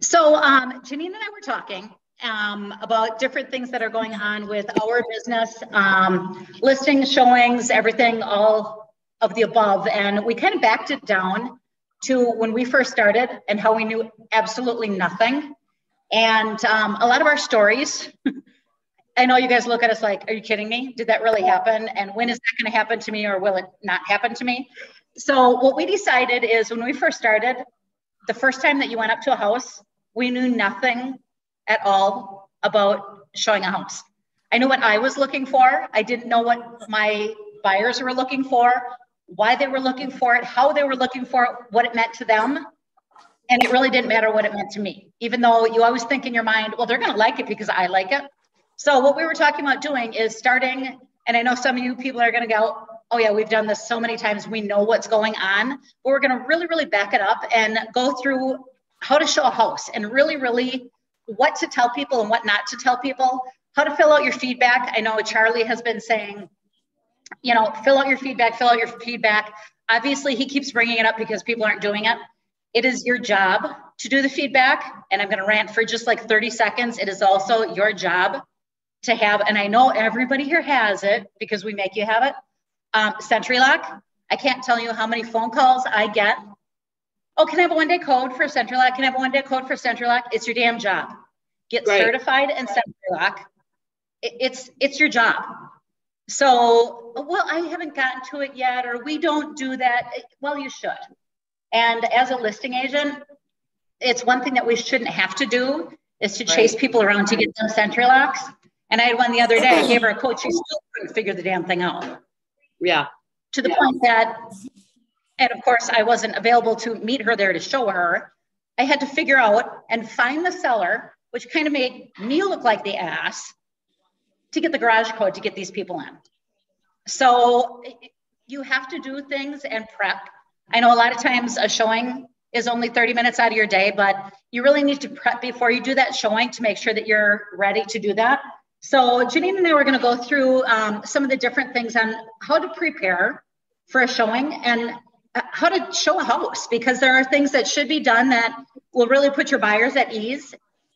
So um, Janine and I were talking um, about different things that are going on with our business, um, listings, showings, everything, all of the above. And we kind of backed it down to when we first started and how we knew absolutely nothing. And um, a lot of our stories, I know you guys look at us like, are you kidding me? Did that really happen? And when is that going to happen to me or will it not happen to me? So, what we decided is when we first started, the first time that you went up to a house, we knew nothing at all about showing a house. I knew what I was looking for. I didn't know what my buyers were looking for, why they were looking for it, how they were looking for it, what it meant to them. And it really didn't matter what it meant to me, even though you always think in your mind, well, they're going to like it because I like it. So, what we were talking about doing is starting, and I know some of you people are going to go, oh, yeah, we've done this so many times. We know what's going on. But we're going to really, really back it up and go through how to show a house and really, really what to tell people and what not to tell people, how to fill out your feedback. I know Charlie has been saying, you know, fill out your feedback, fill out your feedback. Obviously, he keeps bringing it up because people aren't doing it. It is your job to do the feedback. And I'm going to rant for just like 30 seconds. It is also your job to have, and I know everybody here has it because we make you have it. Um, SentriLock. I can't tell you how many phone calls I get oh, can I have a one day code for SentriLock? Can I have a one day code for SentriLock? It's your damn job. Get right. certified in SentriLock. It's it's your job. So, well, I haven't gotten to it yet, or we don't do that. Well, you should. And as a listing agent, it's one thing that we shouldn't have to do is to chase people around to get them SentriLocks. And I had one the other day. I gave her a code. She still couldn't figure the damn thing out. Yeah. To the yeah. point that and of course, I wasn't available to meet her there to show her. I had to figure out and find the seller, which kind of made me look like the ass to get the garage code to get these people in. So you have to do things and prep. I know a lot of times a showing is only 30 minutes out of your day, but you really need to prep before you do that showing to make sure that you're ready to do that. So Janine and I were going to go through um, some of the different things on how to prepare for a showing. And how to show a house because there are things that should be done that will really put your buyers at ease.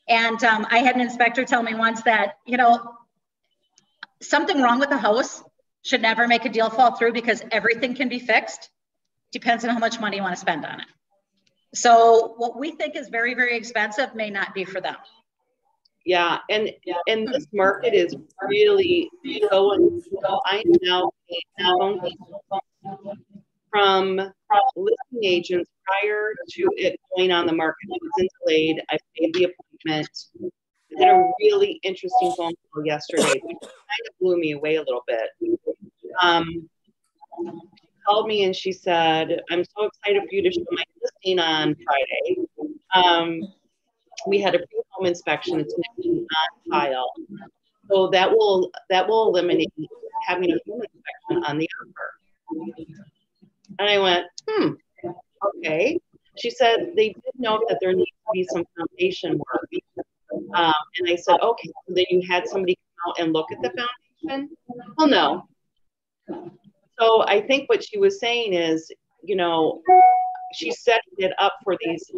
And um, I had an inspector tell me once that, you know, something wrong with the house should never make a deal fall through because everything can be fixed. Depends on how much money you want to spend on it. So what we think is very, very expensive may not be for them. Yeah, and and this market is really so unusual. I now from listing agents prior to it going on the market. It wasn't delayed. I made the appointment. I did a really interesting phone call yesterday, which kind of blew me away a little bit. Um, she called me and she said, I'm so excited for you to show my listing on Friday. Um, we had a pre-home inspection. It's on file. So that will that will eliminate having a home inspection on the offer. And I went, hmm, okay. She said they did note that there needs to be some foundation work. Um, and I said, okay, so then you had somebody come out and look at the foundation? Well, no. So I think what she was saying is, you know, she set it up for these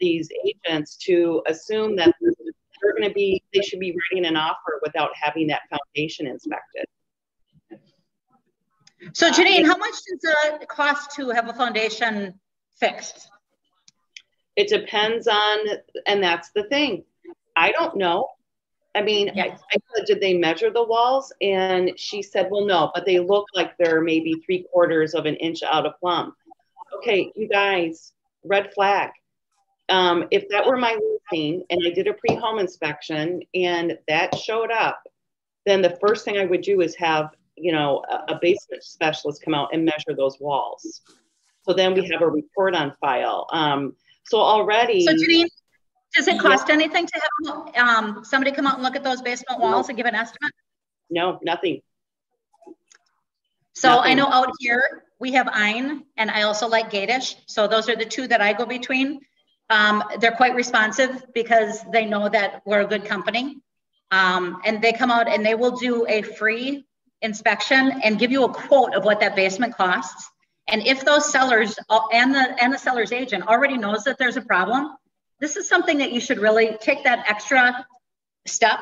these agents to assume that they're going to be they should be writing an offer without having that foundation inspected. So Janine, how much does it cost to have a foundation fixed? It depends on, and that's the thing. I don't know. I mean, yeah. I, I said, did they measure the walls? And she said, well, no, but they look like they're maybe three quarters of an inch out of plumb. Okay, you guys, red flag. Um, if that were my listing and I did a pre-home inspection and that showed up, then the first thing I would do is have you know, a, a basement specialist come out and measure those walls. So then we have a report on file. Um, so already. So Janine, does it cost yeah. anything to have um, somebody come out and look at those basement walls no. and give an estimate? No, nothing. So nothing. I know out here we have Ein and I also like Gadish. So those are the two that I go between. Um, they're quite responsive because they know that we're a good company. Um, and they come out and they will do a free inspection and give you a quote of what that basement costs. And if those sellers and the and the seller's agent already knows that there's a problem, this is something that you should really take that extra step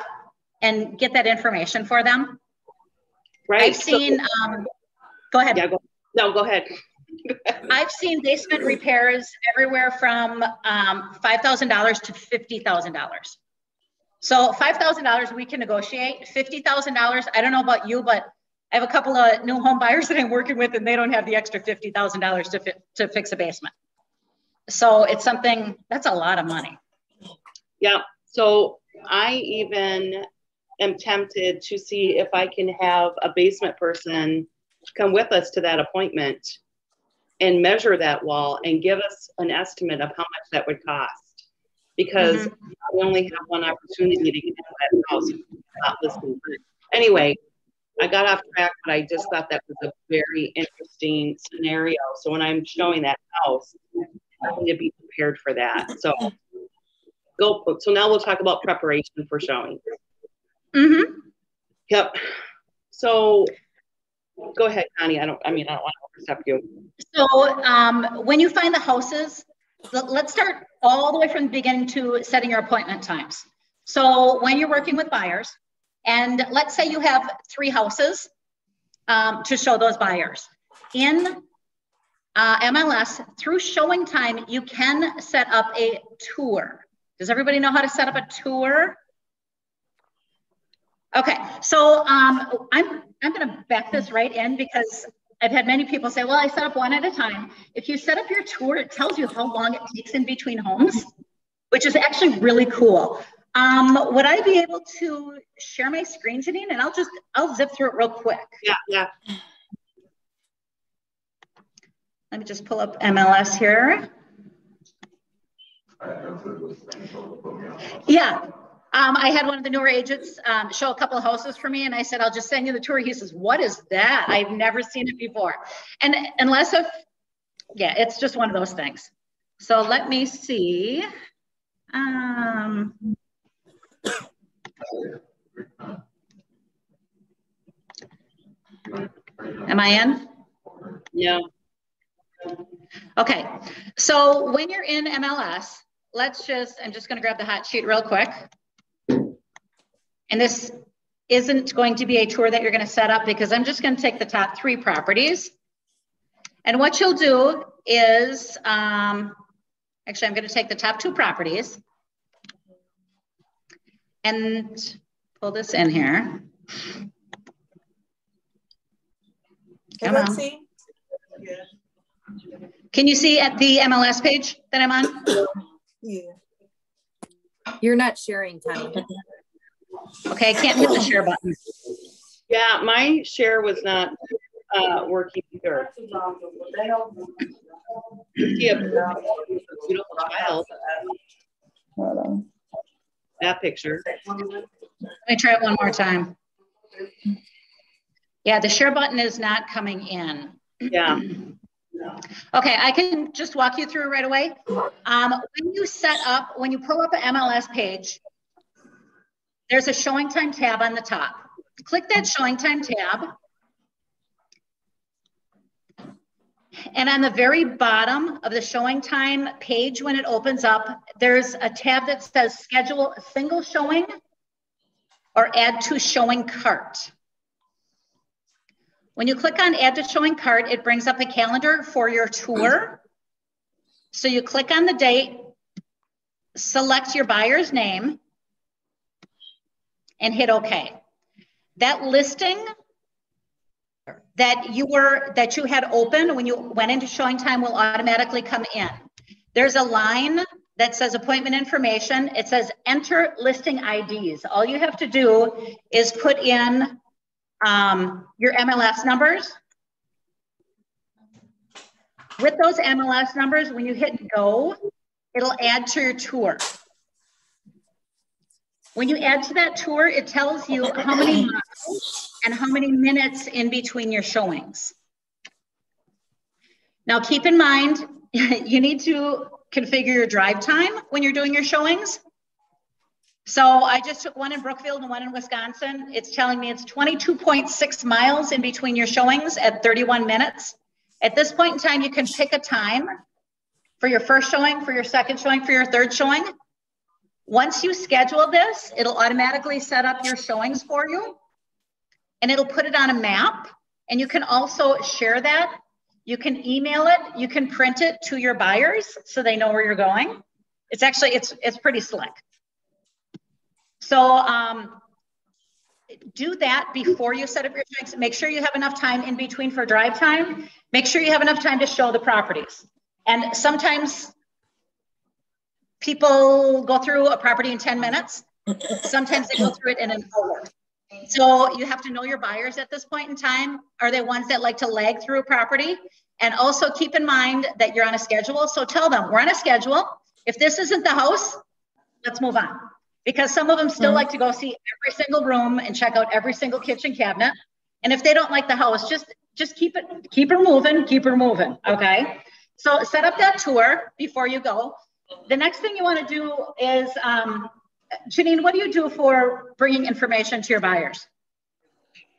and get that information for them. Right. I've seen, so, um, go ahead. Yeah, go, no, go ahead. I've seen basement repairs everywhere from um, $5,000 to $50,000. So $5,000 we can negotiate. $50,000, I don't know about you, but I have a couple of new home buyers that I'm working with and they don't have the extra $50,000 to, fi to fix a basement. So it's something, that's a lot of money. Yeah. So I even am tempted to see if I can have a basement person come with us to that appointment and measure that wall and give us an estimate of how much that would cost. Because mm-hmm. we only have one opportunity to get into that house. Anyway, I got off track, but I just thought that was a very interesting scenario. So when I'm showing that house, I need to be prepared for that. So go. So now we'll talk about preparation for showing. Mm-hmm. Yep. So go ahead, Connie. I don't. I mean, I don't want to overstep you. So um, when you find the houses, let's start all the way from the beginning to setting your appointment times. So when you're working with buyers, and let's say you have three houses um, to show those buyers. In uh, MLS, through ShowingTime, you can set up a tour. Does everybody know how to set up a tour? Okay, so um, I'm, I'm gonna back this right in because I've had many people say, well, I set up one at a time. If you set up your tour, it tells you how long it takes in between homes, which is actually really cool. Um, would I be able to share my screen, Janine? And I'll just, I'll zip through it real quick. Yeah, yeah. Let me just pull up MLS here. Yeah, um, I had one of the newer agents um, show a couple of houses for me, and I said, "I'll just send you the tour." He says, "What is that? I've never seen it before." And unless if, yeah, it's just one of those things. So let me see. Um, am I in? Yeah. Okay. So when you're in MLS, let's just, I'm just going to grab the hot sheet real quick. And this isn't going to be a tour that you're going to set up because I'm just going to take the top three properties. And what you'll do is, um, actually, I'm going to take the top two properties and pull this in here. Come on. See? Can you see at the MLS page that I'm on? Yeah. You're not sharing, Tony. Okay, I can't hit the share button. Yeah, my share was not uh, working either. Beautiful child. That picture. Let me try it one more time. Yeah, the share button is not coming in. Yeah. Okay, I can just walk you through right away. Um, when you set up, when you pull up an MLS page, there's a ShowingTime tab on the top. Click that ShowingTime tab. And on the very bottom of the ShowingTime page, when it opens up, there's a tab that says schedule a single showing or add to showing cart. When you click on add to showing cart, it brings up a calendar for your tour. So you click on the date, select your buyer's name, and hit OK. That listing that you were that you had open when you went into ShowingTime will automatically come in. There's a line that says appointment information. It says enter listing IDs. All you have to do is put in um, your MLS numbers. With those MLS numbers, when you hit go, it'll add to your tour. When you add to that tour, it tells you how many miles and how many minutes in between your showings. Now keep in mind, you need to configure your drive time when you're doing your showings. So I just took one in Brookfield and one in Wisconsin. It's telling me it's 22.6 miles in between your showings at 31 minutes. At this point in time, you can pick a time for your first showing, for your second showing, for your third showing. Once you schedule this, it'll automatically set up your showings for you and it'll put it on a map. And you can also share that. You can email it, you can print it to your buyers so they know where you're going. It's actually, it's, it's pretty slick. So um, do that before you set up your showings. Make sure you have enough time in between for drive time. Make sure you have enough time to show the properties. And sometimes people go through a property in 10 minutes. Sometimes they go through it in an hour. So you have to know your buyers at this point in time. Are they ones that like to lag through a property? And also keep in mind that you're on a schedule. So tell them we're on a schedule. If this isn't the house, let's move on. Because some of them still mm-hmm. like to go see every single room and check out every single kitchen cabinet. And if they don't like the house, just just keep it, keep her moving, keep her moving. Okay. So set up that tour before you go. The next thing you want to do is, um, Janine, what do you do for bringing information to your buyers?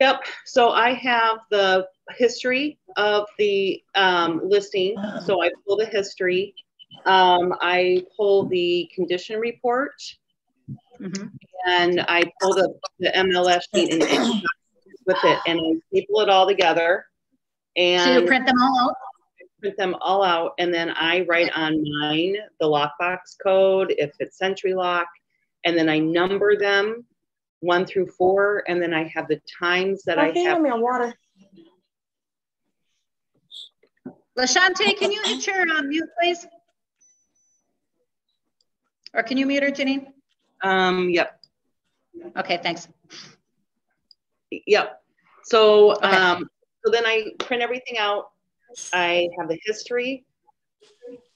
Yep. So I have the history of the um, listing. So I pull the history. Um, I pull the condition report. Mm-hmm. And I pull the, the MLS sheet and with it and I staple it all together. And so you print them all out? Print them all out, and then I write on mine the lockbox code if it's SentriLock, and then I number them one through four, and then I have the times that I have. me on water. Lashante, can you hit your um, mute, please? Or can you mute her, Janine? Um, yep. Okay, thanks. Yep. So, okay. um, so then I print everything out. I have the history.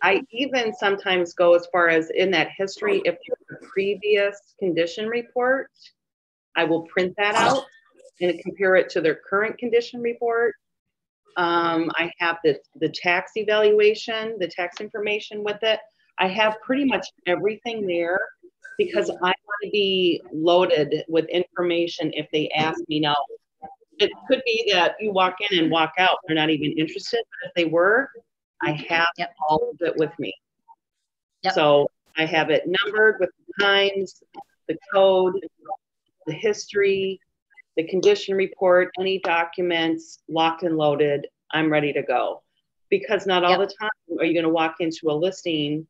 I even sometimes go as far as in that history, if there's a previous condition report, I will print that out and compare it to their current condition report. Um, I have the, the tax evaluation, the tax information with it. I have pretty much everything there because I want to be loaded with information if they ask me now it could be that you walk in and walk out. They're not even interested. But if they were, I have yep. all of it with me. Yep. So I have it numbered with the times, the code, the history, the condition report, any documents locked and loaded. I'm ready to go. Because not all yep. the time are you going to walk into a listing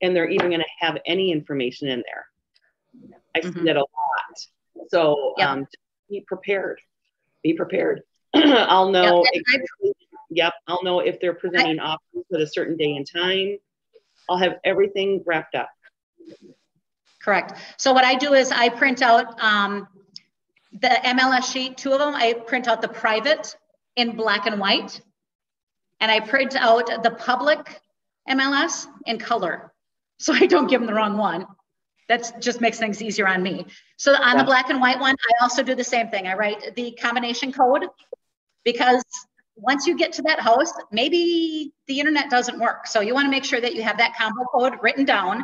and they're even going to have any information in there. I mm-hmm. see it a lot. So um, be prepared be prepared. I'll know. Yep. Exactly, yep, I'll know if they're presenting options at a certain day and time. I'll have everything wrapped up. Correct. So what I do is I print out um, the MLS sheet, two of them. I print out the private in black and white, and I print out the public MLS in color, so I don't give them the wrong one. That just makes things easier on me. So on yeah. the black and white one, I also do the same thing. I write the combination code because once you get to that house, maybe the internet doesn't work. So you want to make sure that you have that combo code written down.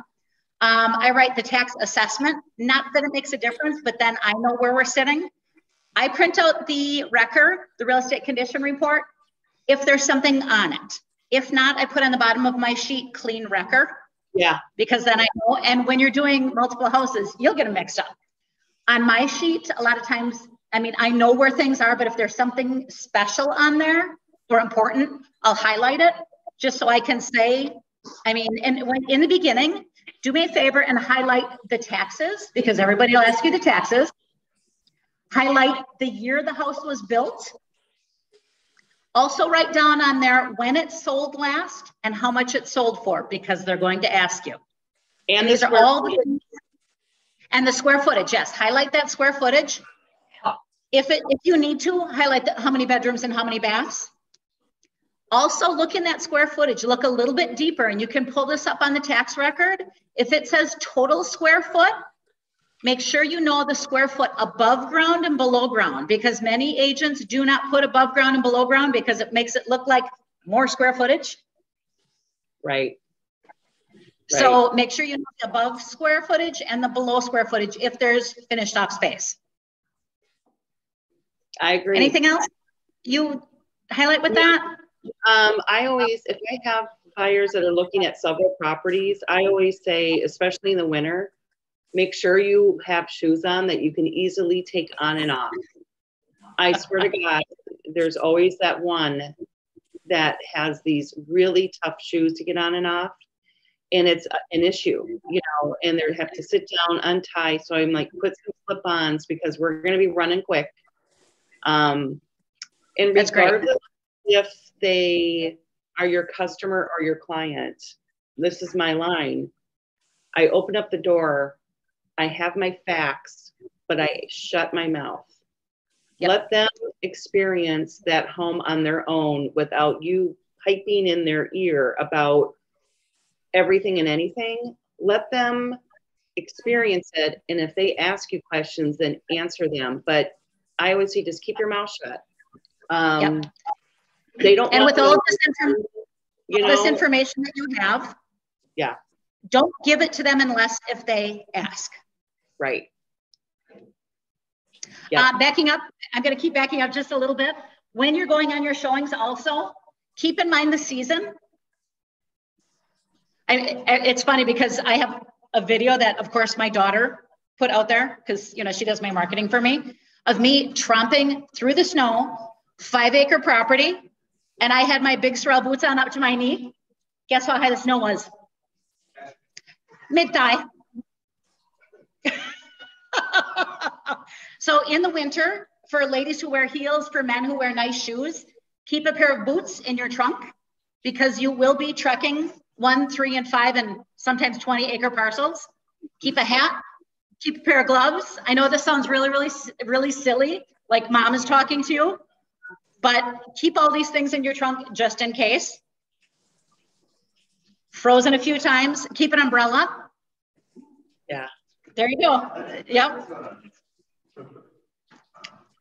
Um, I write the tax assessment, not that it makes a difference, but then I know where we're sitting. I print out the record, the real estate condition report, if there's something on it. If not, I put on the bottom of my sheet clean record. Yeah. Because then I know, and when you're doing multiple houses, you'll get them mixed up. On my sheet, a lot of times, I mean, I know where things are, but if there's something special on there or important, I'll highlight it just so I can say, I mean, and when in the beginning, do me a favor and highlight the taxes because everybody will ask you the taxes. Highlight the year the house was built also write down on there when it sold last and how much it sold for because they're going to ask you. And, and these are all the and the square footage. Yes, highlight that square footage. If it if you need to highlight the, how many bedrooms and how many baths. Also look in that square footage, look a little bit deeper and you can pull this up on the tax record. If it says total square foot, Make sure you know the square foot above ground and below ground because many agents do not put above ground and below ground because it makes it look like more square footage. Right. right. So make sure you know the above square footage and the below square footage if there's finished off space. I agree. Anything else you highlight with that? Um, I always, if I have buyers that are looking at several properties, I always say, especially in the winter, make sure you have shoes on that you can easily take on and off. I swear to God, there's always that one that has these really tough shoes to get on and off. And it's an issue, you know, and they have to sit down, untie. So I'm like, put some slip ons because we're going to be running quick. Um, and That's great. if they are your customer or your client, this is my line. I open up the door, I have my facts, but I shut my mouth. Yep. Let them experience that home on their own without you piping in their ear about everything and anything. Let them experience it. And if they ask you questions, then answer them. But I always say just keep your mouth shut. Um, They don't. And with all this, inform- you all this information that you have, Yeah, don't give it to them unless if they ask. Right. Yeah. Uh, backing up, I'm going to keep backing up just a little bit. When you're going on your showings, also keep in mind the season. I, it's funny because I have a video that, of course, my daughter put out there because you know she does my marketing for me of me tromping through the snow, five acre property, and I had my big Sorel boots on up to my knee. Guess how high the snow was? Mid thigh. so in the winter, for ladies who wear heels, for men who wear nice shoes, keep a pair of boots in your trunk because you will be trekking one, three, and five, and sometimes 20 acre parcels. Keep a hat, keep a pair of gloves. I know this sounds really, really, really silly, like mom is talking to you, but keep all these things in your trunk just in case. Frozen a few times, keep an umbrella. There you go. Yep.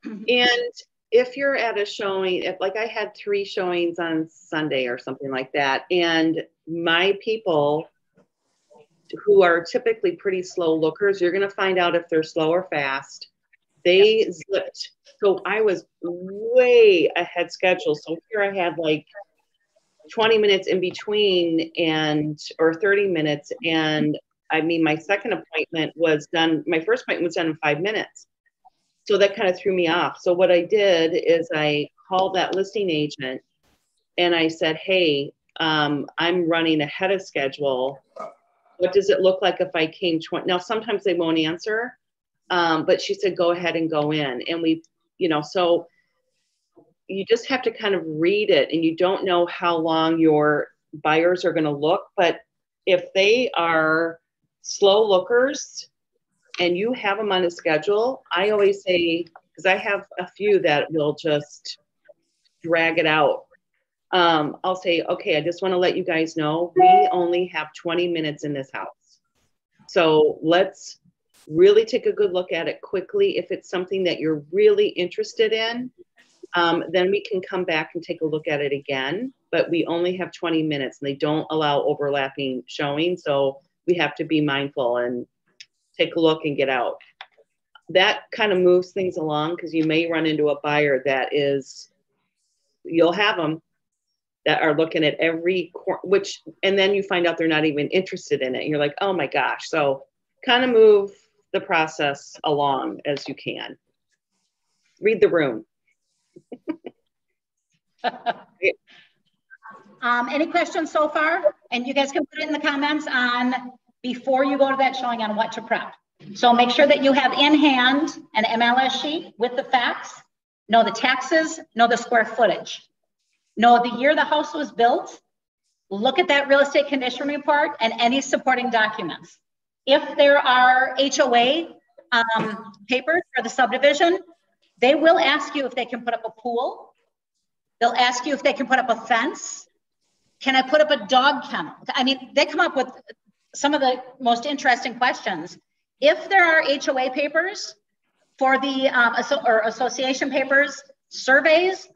And if you're at a showing, if like I had three showings on Sunday or something like that, and my people who are typically pretty slow lookers, you're going to find out if they're slow or fast. They zipped. So I was way ahead schedule. So here I had like 20 minutes in between and or 30 minutes and I mean my second appointment was done my first appointment was done in 5 minutes so that kind of threw me off. So what I did is I called that listing agent and I said, "Hey, um, I'm running ahead of schedule. What does it look like if I came 20?" Now sometimes they won't answer, um, but she said, "Go ahead and go in." And we, you know, so you just have to kind of read it, and you don't know how long your buyers are going to look, but if they are slow lookers and you have them on a schedule, I always say, because I have a few that will just drag it out. Um, I'll say, okay, I just want to let you guys know we only have 20 minutes in this house. So let's really take a good look at it quickly. If it's something that you're really interested in, um, then we can come back and take a look at it again. But we only have 20 minutes and they don't allow overlapping showing. So we have to be mindful and take a look and get out. That kind of moves things along because you may run into a buyer that is, you'll have them that are looking at every cor- which, and then you find out they're not even interested in it. And you're like, oh my gosh. So kind of move the process along as you can. Read the room. Um, any questions so far? And you guys can put it in the comments on before you go to that showing on what to prep. So make sure that you have in hand an MLS sheet with the facts, know the taxes, know the square footage, know the year the house was built, look at that real estate condition report and any supporting documents. If there are HOA um, papers for the subdivision, they will ask you if they can put up a pool. They'll ask you if they can put up a fence. Can I put up a dog kennel? I mean, they come up with some of the most interesting questions. If there are HOA papers for the um, or association papers, surveys,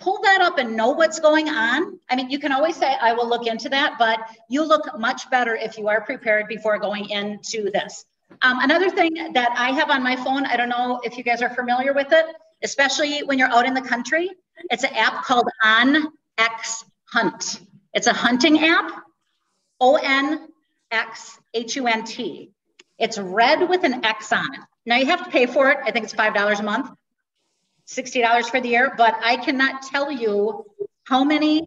pull that up and know what's going on. I mean, you can always say, I will look into that, but you look much better if you are prepared before going into this. Um, another thing that I have on my phone, I don't know if you guys are familiar with it, especially when you're out in the country, it's an app called On X Hunt. It's a hunting app, O N X H U N T. It's red with an X on it. Now you have to pay for it. I think it's $5 a month, $60 for the year, but I cannot tell you how many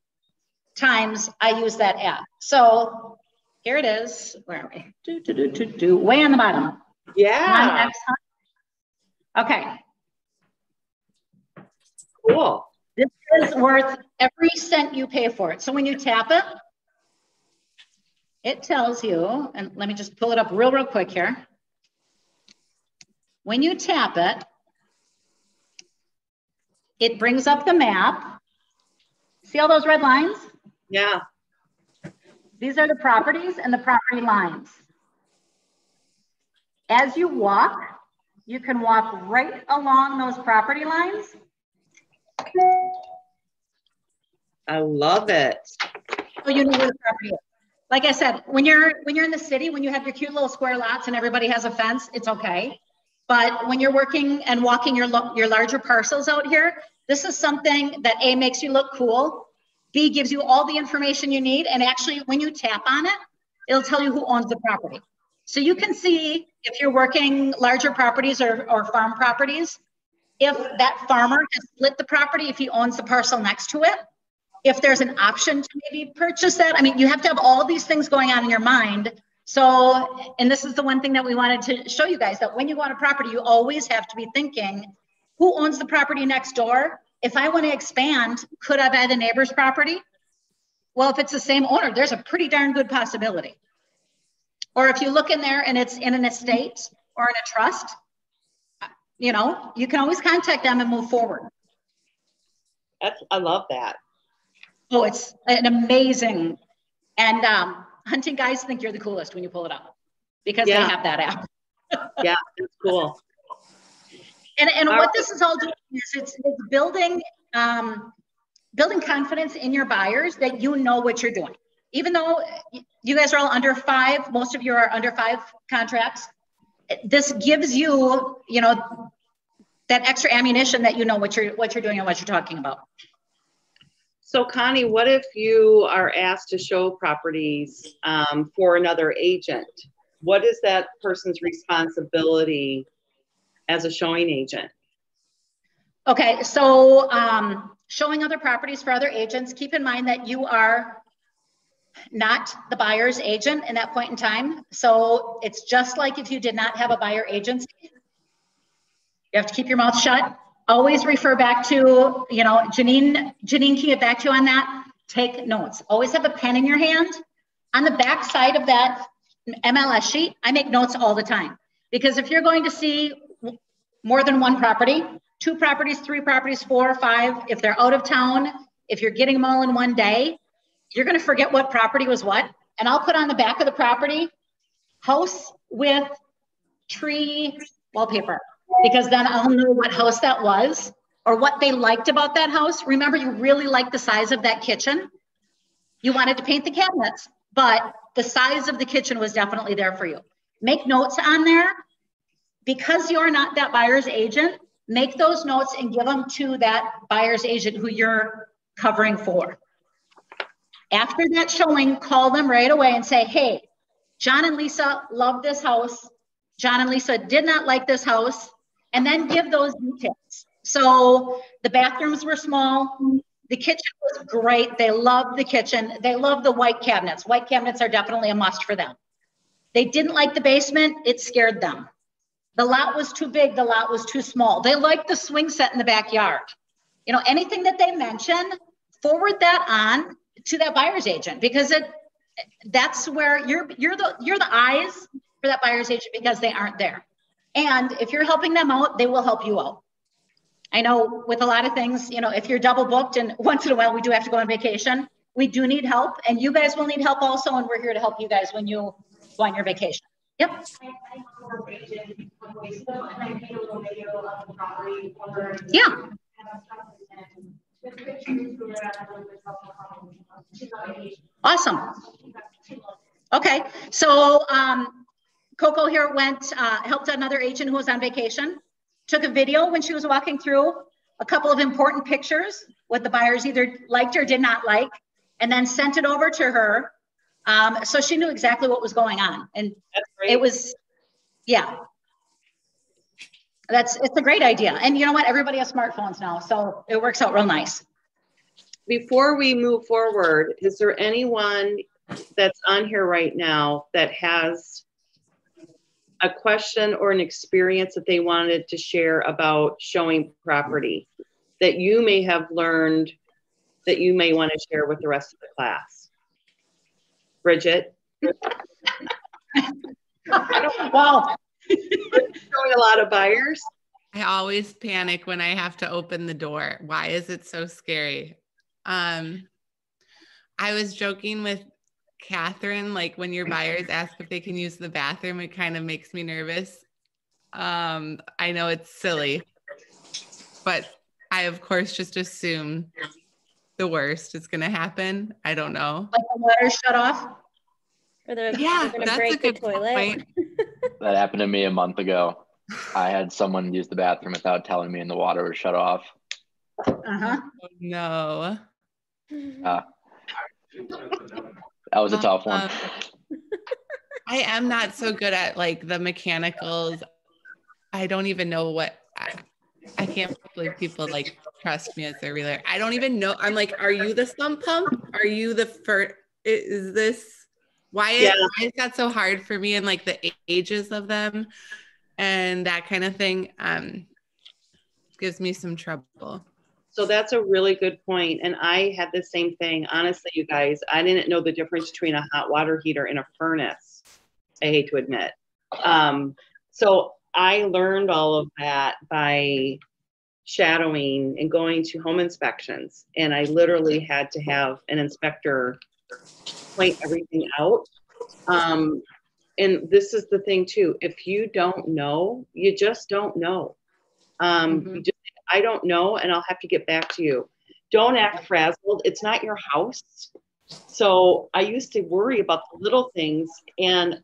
times I use that app. So here it is. Where are we? Do, do, do, do, do. Way on the bottom. Yeah. Okay. Cool. This is worth every cent you pay for it. So when you tap it, it tells you, and let me just pull it up real, real quick here. When you tap it, it brings up the map. See all those red lines? Yeah. These are the properties and the property lines. As you walk, you can walk right along those property lines. I love it. You know where the property is. Like I said, when you're when you're in the city, when you have your cute little square lots and everybody has a fence, it's okay. But when you're working and walking your your larger parcels out here, this is something that A makes you look cool, B gives you all the information you need. And actually, when you tap on it, it'll tell you who owns the property. So you can see if you're working larger properties or, or farm properties, if that farmer has split the property, if he owns the parcel next to it, if there's an option to maybe purchase that. I mean, you have to have all these things going on in your mind. So, and this is the one thing that we wanted to show you guys that when you on a property, you always have to be thinking who owns the property next door? if I want to expand, could I buy the neighbor's property? Well, if it's the same owner, there's a pretty darn good possibility. Or if you look in there and it's in an estate or in a trust, you know, you can always contact them and move forward. That's, I love that. Oh, it's an amazing, and um, hunting guys think you're the coolest when you pull it up because yeah. they have that app. yeah, it's cool. And, and what this is all doing is it's, it's building um, building confidence in your buyers that you know what you're doing. Even though you guys are all under five, most of you are under five contracts. This gives you, you know, that extra ammunition that you know what you're what you're doing and what you're talking about. So Connie, what if you are asked to show properties um, for another agent? What is that person's responsibility as a showing agent? Okay, so um, showing other properties for other agents, keep in mind that you are not the buyer's agent in that point in time. So it's just like if you did not have a buyer agency. You have to keep your mouth shut. Always refer back to, you know, Janine, Janine can get back to you on that. Take notes. Always have a pen in your hand. On the back side of that MLS sheet, I make notes all the time. Because if you're going to see more than one property, two properties, three properties, four five. If they're out of town, if you're getting them all in one day, you're going to forget what property was what. And I'll put on the back of the property house with tree wallpaper because then I'll know what house that was or what they liked about that house. Remember, you really liked the size of that kitchen. You wanted to paint the cabinets, but the size of the kitchen was definitely there for you. Make notes on there because you're not that buyer's agent, make those notes and give them to that buyer's agent who you're covering for. After that showing, call them right away and say, hey, John and Lisa love this house. John and Lisa did not like this house. And then give those details. So the bathrooms were small. The kitchen was great. They loved the kitchen. They love the white cabinets. White cabinets are definitely a must for them. They didn't like the basement. It scared them. The lot was too big, the lot was too small. They liked the swing set in the backyard. You know, anything that they mention, forward that on to that buyer's agent because it that's where you're you're the you're the eyes for that buyer's agent because they aren't there. And if you're helping them out, they will help you out. I know with a lot of things, you know, if you're double booked and once in a while we do have to go on vacation, we do need help and you guys will need help also and we're here to help you guys when you go on your vacation. Yep. Yeah. Awesome. Okay, so um, Coco here went, uh, helped another agent who was on vacation, took a video when she was walking through, a couple of important pictures, what the buyers either liked or did not like. and then sent it over to her. Um, so she knew exactly what was going on. And it was, yeah. That's, it's a great idea. And you know what? Everybody has smartphones now, so it works out real nice. Before we move forward, is there anyone that's on here right now that has a question or an experience that they wanted to share about showing property that you may have learned that you may want to share with the rest of the class? Bridget? Wow. Showing a lot of buyers? I always panic when I have to open the door. Why is it so scary? Um, I was joking with Catherine, like when your buyers ask if they can use the bathroom, it kind of makes me nervous. Um, I know it's silly, but I, of course, just assume the worst is going to happen. I don't know. Like the water shut off? Or they're, Yeah, they're that's a good toilet. point. That happened to me a month ago. I had someone use the bathroom without telling me and the water was shut off. Uh-huh. Oh, no. Uh, that was a tough one. Um, I am not so good at like the mechanicals. I don't even know what I, I can't believe people like trust me as their realtor. I don't even know. I'm like, are you the sump pump? Are you the first? Is this why, Yeah. why is that so hard for me and like the ages of them and that kind of thing? Um, gives me some trouble. So that's a really good point. And I had the same thing. Honestly, you guys, I didn't know the difference between a hot water heater and a furnace. I hate to admit. Um, so I learned all of that by shadowing and going to home inspections. And I literally had to have an inspector point everything out. Um, and this is the thing too, if you don't know, you just don't know. Um, you just I don't know, and I'll have to get back to you. Don't act frazzled. It's not your house. So I used to worry about the little things, and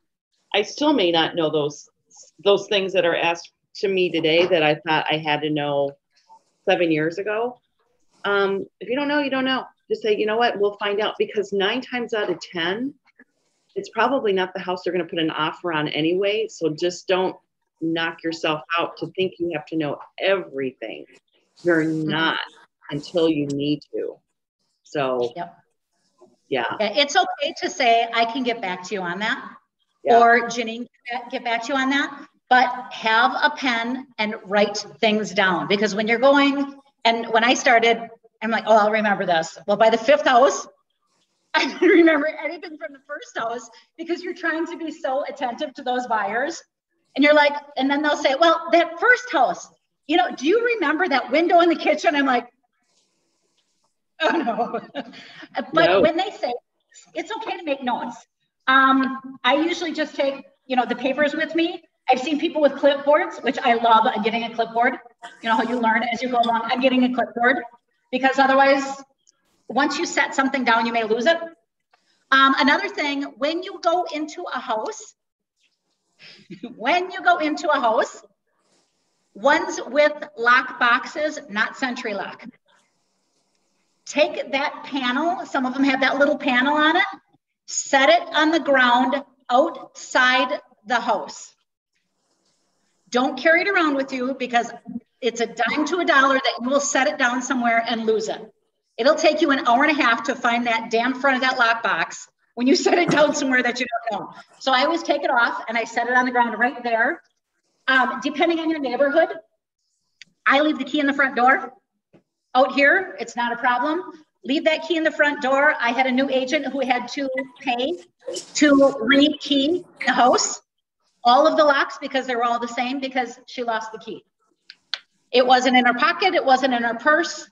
I still may not know those those things that are asked to me today that I thought I had to know seven years ago. Um, if you don't know, you don't know. Just say, you know what, we'll find out. Because nine times out of ten, it's probably not the house they're going to put an offer on anyway. So just don't knock yourself out to think you have to know everything. You're mm-hmm. not until you need to. So, Yep. yeah. Yeah, it's okay to say, I can get back to you on that. Yeah. Or Janine, get back to you on that. But have a pen and write things down because when you're going, and when I started, I'm like, oh, I'll remember this. Well, by the fifth house, I didn't remember anything from the first house because you're trying to be so attentive to those buyers. And you're like, and then they'll say, well, that first house, you know, do you remember that window in the kitchen? I'm like, oh no. but No. when they say, it's okay to make notes. Um, I usually just take, you know, the papers with me. I've seen people with clipboards, which I love. I'm getting a clipboard. You know how you learn as you go along. I'm getting a clipboard because otherwise, once you set something down, you may lose it. Um, another thing, when you go into a house, when you go into a house, ones with lock boxes, not SentriLock. Take that panel, some of them have that little panel on it, set it on the ground outside the house. Don't carry it around with you because it's a dime to a dollar that you will set it down somewhere and lose it. It'll take you an hour and a half to find that damn front of that lockbox when you set it down somewhere that you don't know. So I always take it off and I set it on the ground right there. Um, depending on your neighborhood, I leave the key in the front door. Out here, it's not a problem. Leave that key in the front door. I had a new agent who had to pay to re-key the house, all of the locks because they were all the same because she lost the key. It wasn't in her pocket. It wasn't in her purse.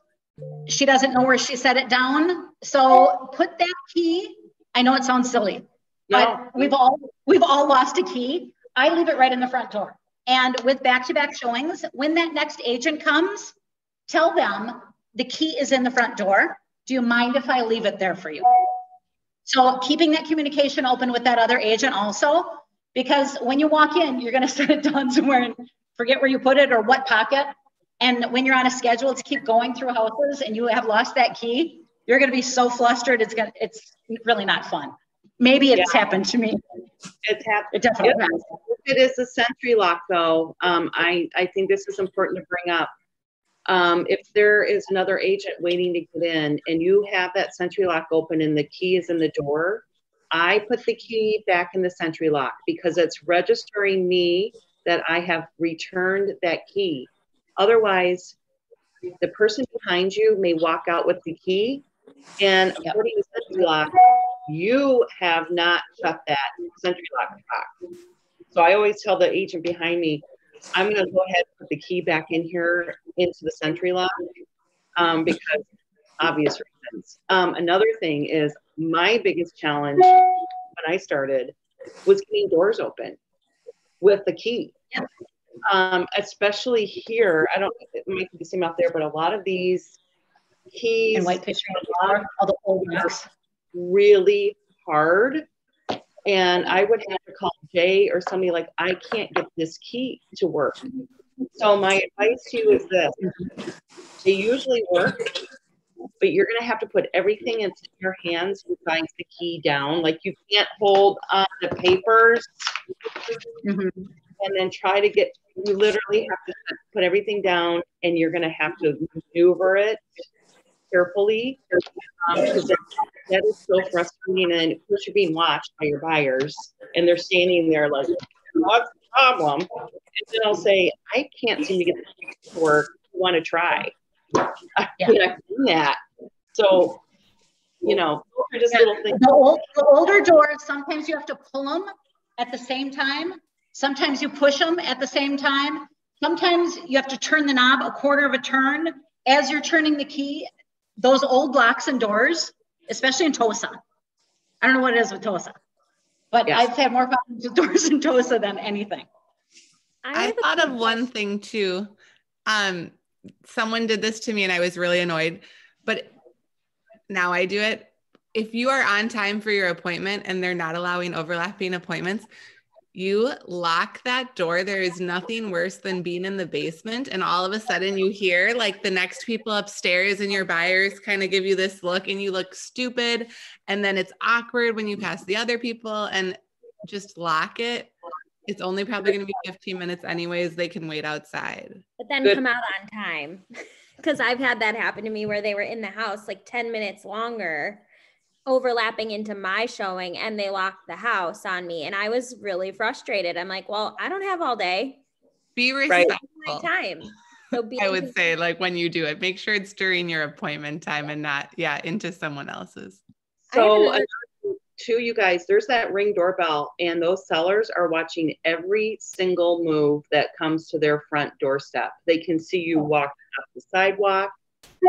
She doesn't know where she set it down. So put that key. I know it sounds silly, No, but we've all we've all lost a key. I leave it right in the front door. And with back-to-back showings, when that next agent comes, tell them the key is in the front door. Do you mind if I leave it there for you? So keeping that communication open with that other agent also, because when you walk in, you're gonna set it down somewhere and forget where you put it or what pocket. And when you're on a schedule to keep going through houses and you have lost that key, You're going to be so flustered. It's going to, it's really not fun. Maybe it's Yeah. happened to me. It's happened. It definitely has. If it is a SentriLock, though, um, I, I think this is important to bring up. Um, if there is another agent waiting to get in and you have that SentriLock open and the key is in the door, I put the key back in the SentriLock because it's registering me that I have returned that key. Otherwise, the person behind you may walk out with the key and Yep. according to SentriLock, you have not shut that Sentry Lock box. So I always tell the agent behind me, I'm gonna go ahead and put the key back in here into the SentriLock. Um, because obvious reasons. Um, another thing is my biggest challenge when I started was getting doors open with the key. Yeah. Um, especially here, I don't, it might be the same out there, but a lot of these keys And white picture, all the old ones. really hard. And I would have to call Jay or somebody like, I can't get this key to work. So my advice to you is this. They usually work, but you're gonna have to put everything into your hands besides the key down. Like you can't hold on the papers Mhm. And then try to get, you literally have to put everything down and you're gonna have to maneuver it carefully. Um, that, that is so frustrating and of course you're being watched by your buyers and they're standing there like, what's the problem? And then I'll say, I can't seem to get this to work. You wanna try? I Yeah. that. So, you know, just Yeah. little things. The, old, the older doors, sometimes you have to pull them at the same time. Sometimes you push them at the same time. Sometimes you have to turn the knob a quarter of a turn as you're turning the key. Those old locks and doors, especially in Tosa. I don't know what it is with Tosa, but Yes. I've had more problems with doors in Tosa than anything. I have a thought of one thing too. Um, someone did this to me and I was really annoyed, but now I do it. If you are on time for your appointment and they're not allowing overlapping appointments, you lock that door. There is nothing worse than being in the basement and all of a sudden you hear like the next people upstairs and your buyers kind of give you this look and you look stupid. And then it's awkward when you pass the other people and just lock it. It's only probably going to be 15 minutes, anyways. They can wait outside. but then Good. come out on time. Because I've had that happen to me where they were in the house like 10 minutes longer, overlapping into my showing, and they locked the house on me. And I was really frustrated. I'm like, well, I don't have all day. Be Right. respectful. My time. So be I would say, like, when you do it, make sure it's during your appointment time and not, yeah, into someone else's. So, another- another thing, too, you guys, there's that ring doorbell, and those sellers are watching every single move that comes to their front doorstep. They can see you oh. walking up the sidewalk,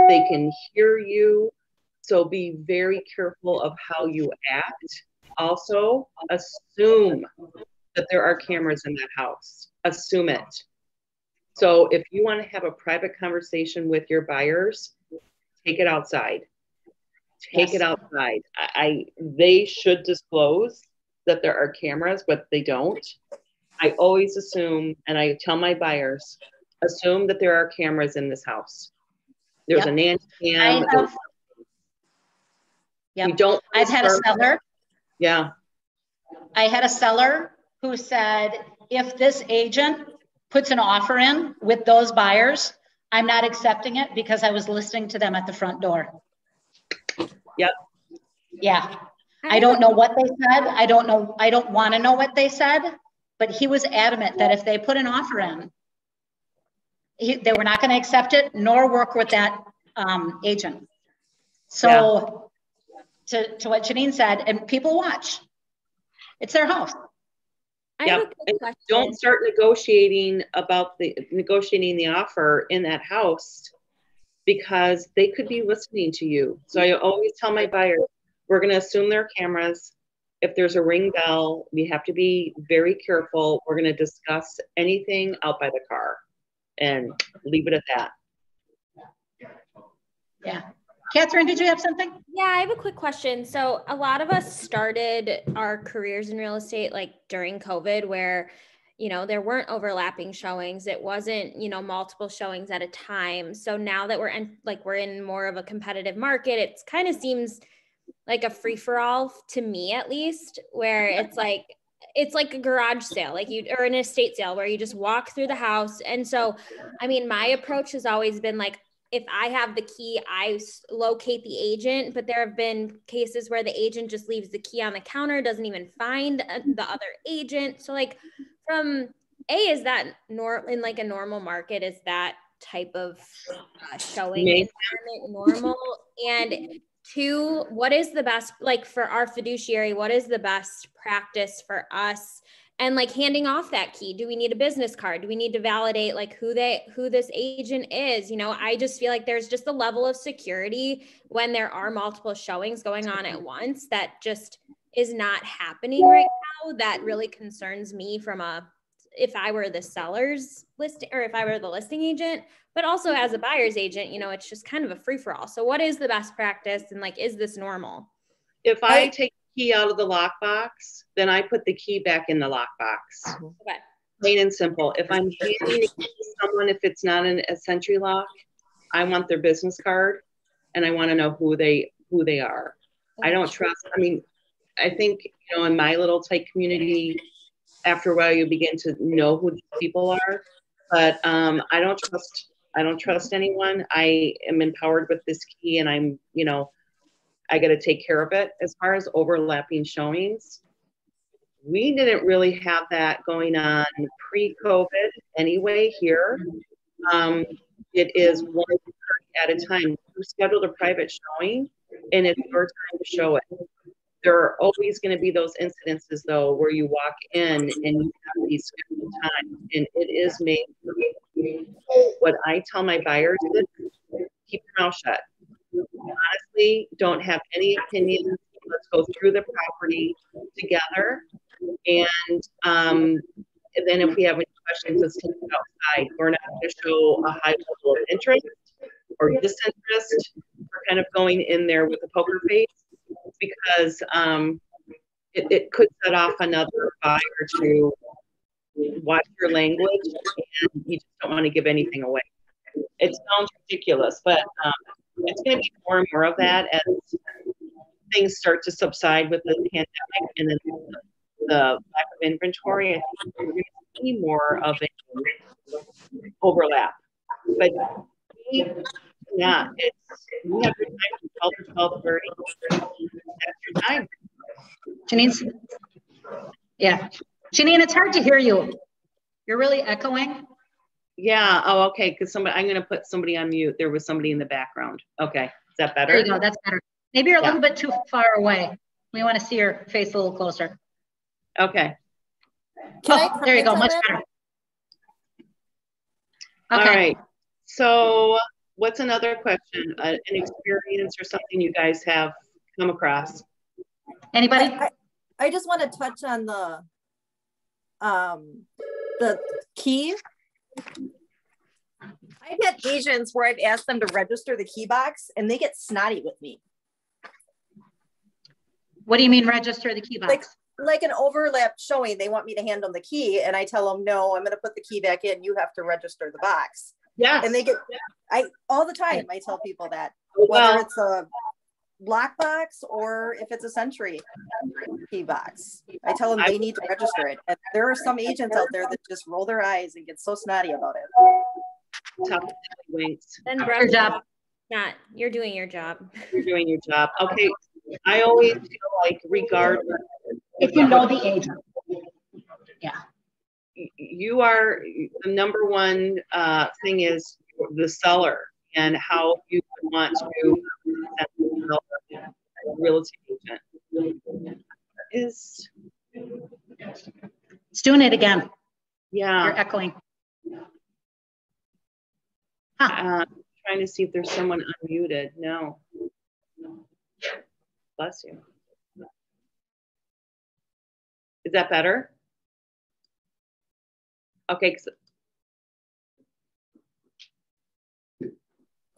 they can hear you. So, be very careful of how you act. Also, assume that there are cameras in that house. Assume it. So, if you want to have a private conversation with your buyers, take it outside take Yes. it outside. I, I they should disclose that there are cameras, but they don't. I always assume, and I tell my buyers, assume that there are cameras in this house. There's Yep. a nan I cam. have, We yep. don't. I've had a seller Yeah, I had a seller who said, if this agent puts an offer in with those buyers, I'm not accepting it because I was listening to them at the front door. Yep. Yeah, I don't know what they said. I don't know, I don't want to know what they said, but he was adamant that if they put an offer in, he, they were not going to accept it nor work with that um, agent. So to, to what Janine said, and people watch. It's their house. I have a Yep. quick And question. don't start negotiating about the negotiating the offer in that house because they could be listening to you. So I always tell my buyers, we're going to assume there are cameras. If there's a ring bell, we have to be very careful. We're going to discuss anything out by the car and leave it at that. Yeah. Catherine, did you have something? Yeah, I have a quick question. So, a lot of us started our careers in real estate like during COVID, where you know there weren't overlapping showings it wasn't you know multiple showings at a time so now that we're in like we're in more of a competitive market it kind of seems like a free for all to me at least where it's like it's like a garage sale like you or an estate sale where you just walk through the house and so i mean my approach has always been like if I have the key, I locate the agent. But there have been cases where the agent just leaves the key on the counter, doesn't even find uh, the other agent. So, like, from A, is that nor in like a normal market? Is that type of uh, showing environment normal? And two, what is the best, like, for our fiduciary, what is the best practice for us? And like handing off that key do we need a business card? Do we need to validate like who they who this agent is? You know i just feel like there's just a level of security when there are multiple showings going on at once that just is not happening right now that really concerns me from a if i were the seller's list or if i were the listing agent but also as a buyer's agent you know it's just kind of a free for all so what is the best practice and like is this normal? If i take key out of the lockbox, then I put the key back in the lockbox. okay Plain and simple. If I'm handing someone, if it's not an, a SentriLock, I want their business card, and I want to know who they who they are. I don't trust. I mean, I think you know, in my little tight community, after a while, you begin to know who these people are. But um, I don't trust. I don't trust anyone. I am empowered with this key, and I'm you know I got to take care of it. As far as overlapping showings, we didn't really have that going on pre-COVID anyway here. Um, it is one at a time. You scheduled a private showing, and it's your time to show it. There are always going to be those incidences, though, where you walk in and you have these scheduled times, and it is made. What I tell my buyers is keep your mouth shut honestly don't have any opinions. Let's go through the property together. And, um, then if we have any questions, let's take it outside. We're not going to show a high level of interest or disinterest. We're kind of going in there with a poker face because um, it, it could set off another buyer to watch your language and you just don't want to give anything away. It sounds ridiculous, but um, it's going to be more and more of that as things start to subside with the pandemic and then the lack of inventory. I think we're going to see more of an overlap. But yeah, it's we have your time from 12 to 12 30. That's your time. Janine's, yeah. Janine, it's hard to hear you. You're really echoing. Yeah. Oh, okay. Because somebody, I'm going to put somebody on mute. There was somebody in the background. Okay. Is that better? There you go. That's better. Maybe you're a yeah. little bit too far away. We want to see your face a little closer. Okay. Oh, there you go. Much better. Okay. All right. So, what's another question? Uh, an experience or something you guys have come across? Anybody? I, I just want to touch on the um the key I've had agents where I've asked them to register the key box and they get snotty with me. What do you mean register the key box? Like, like an overlap showing they want me to hand them the key and I tell them, no, I'm going to put the key back in. You have to register the box. Yeah. And they get, I, all the time I tell people that whether it's a lockbox or if it's a century key box. I tell them they need to register it. And there are some agents out there that just roll their eyes and get so snotty about it. Tough Then your job. Not you're doing your job. You're doing your job. Okay. I always feel like regardless if you know the agent. Yeah. You are the number one uh, thing is the seller and how you would want to real estate agent is it's doing it again. Yeah. You're echoing. Huh. Uh, trying to see if there's someone unmuted. No. Bless you. Is that better? Okay.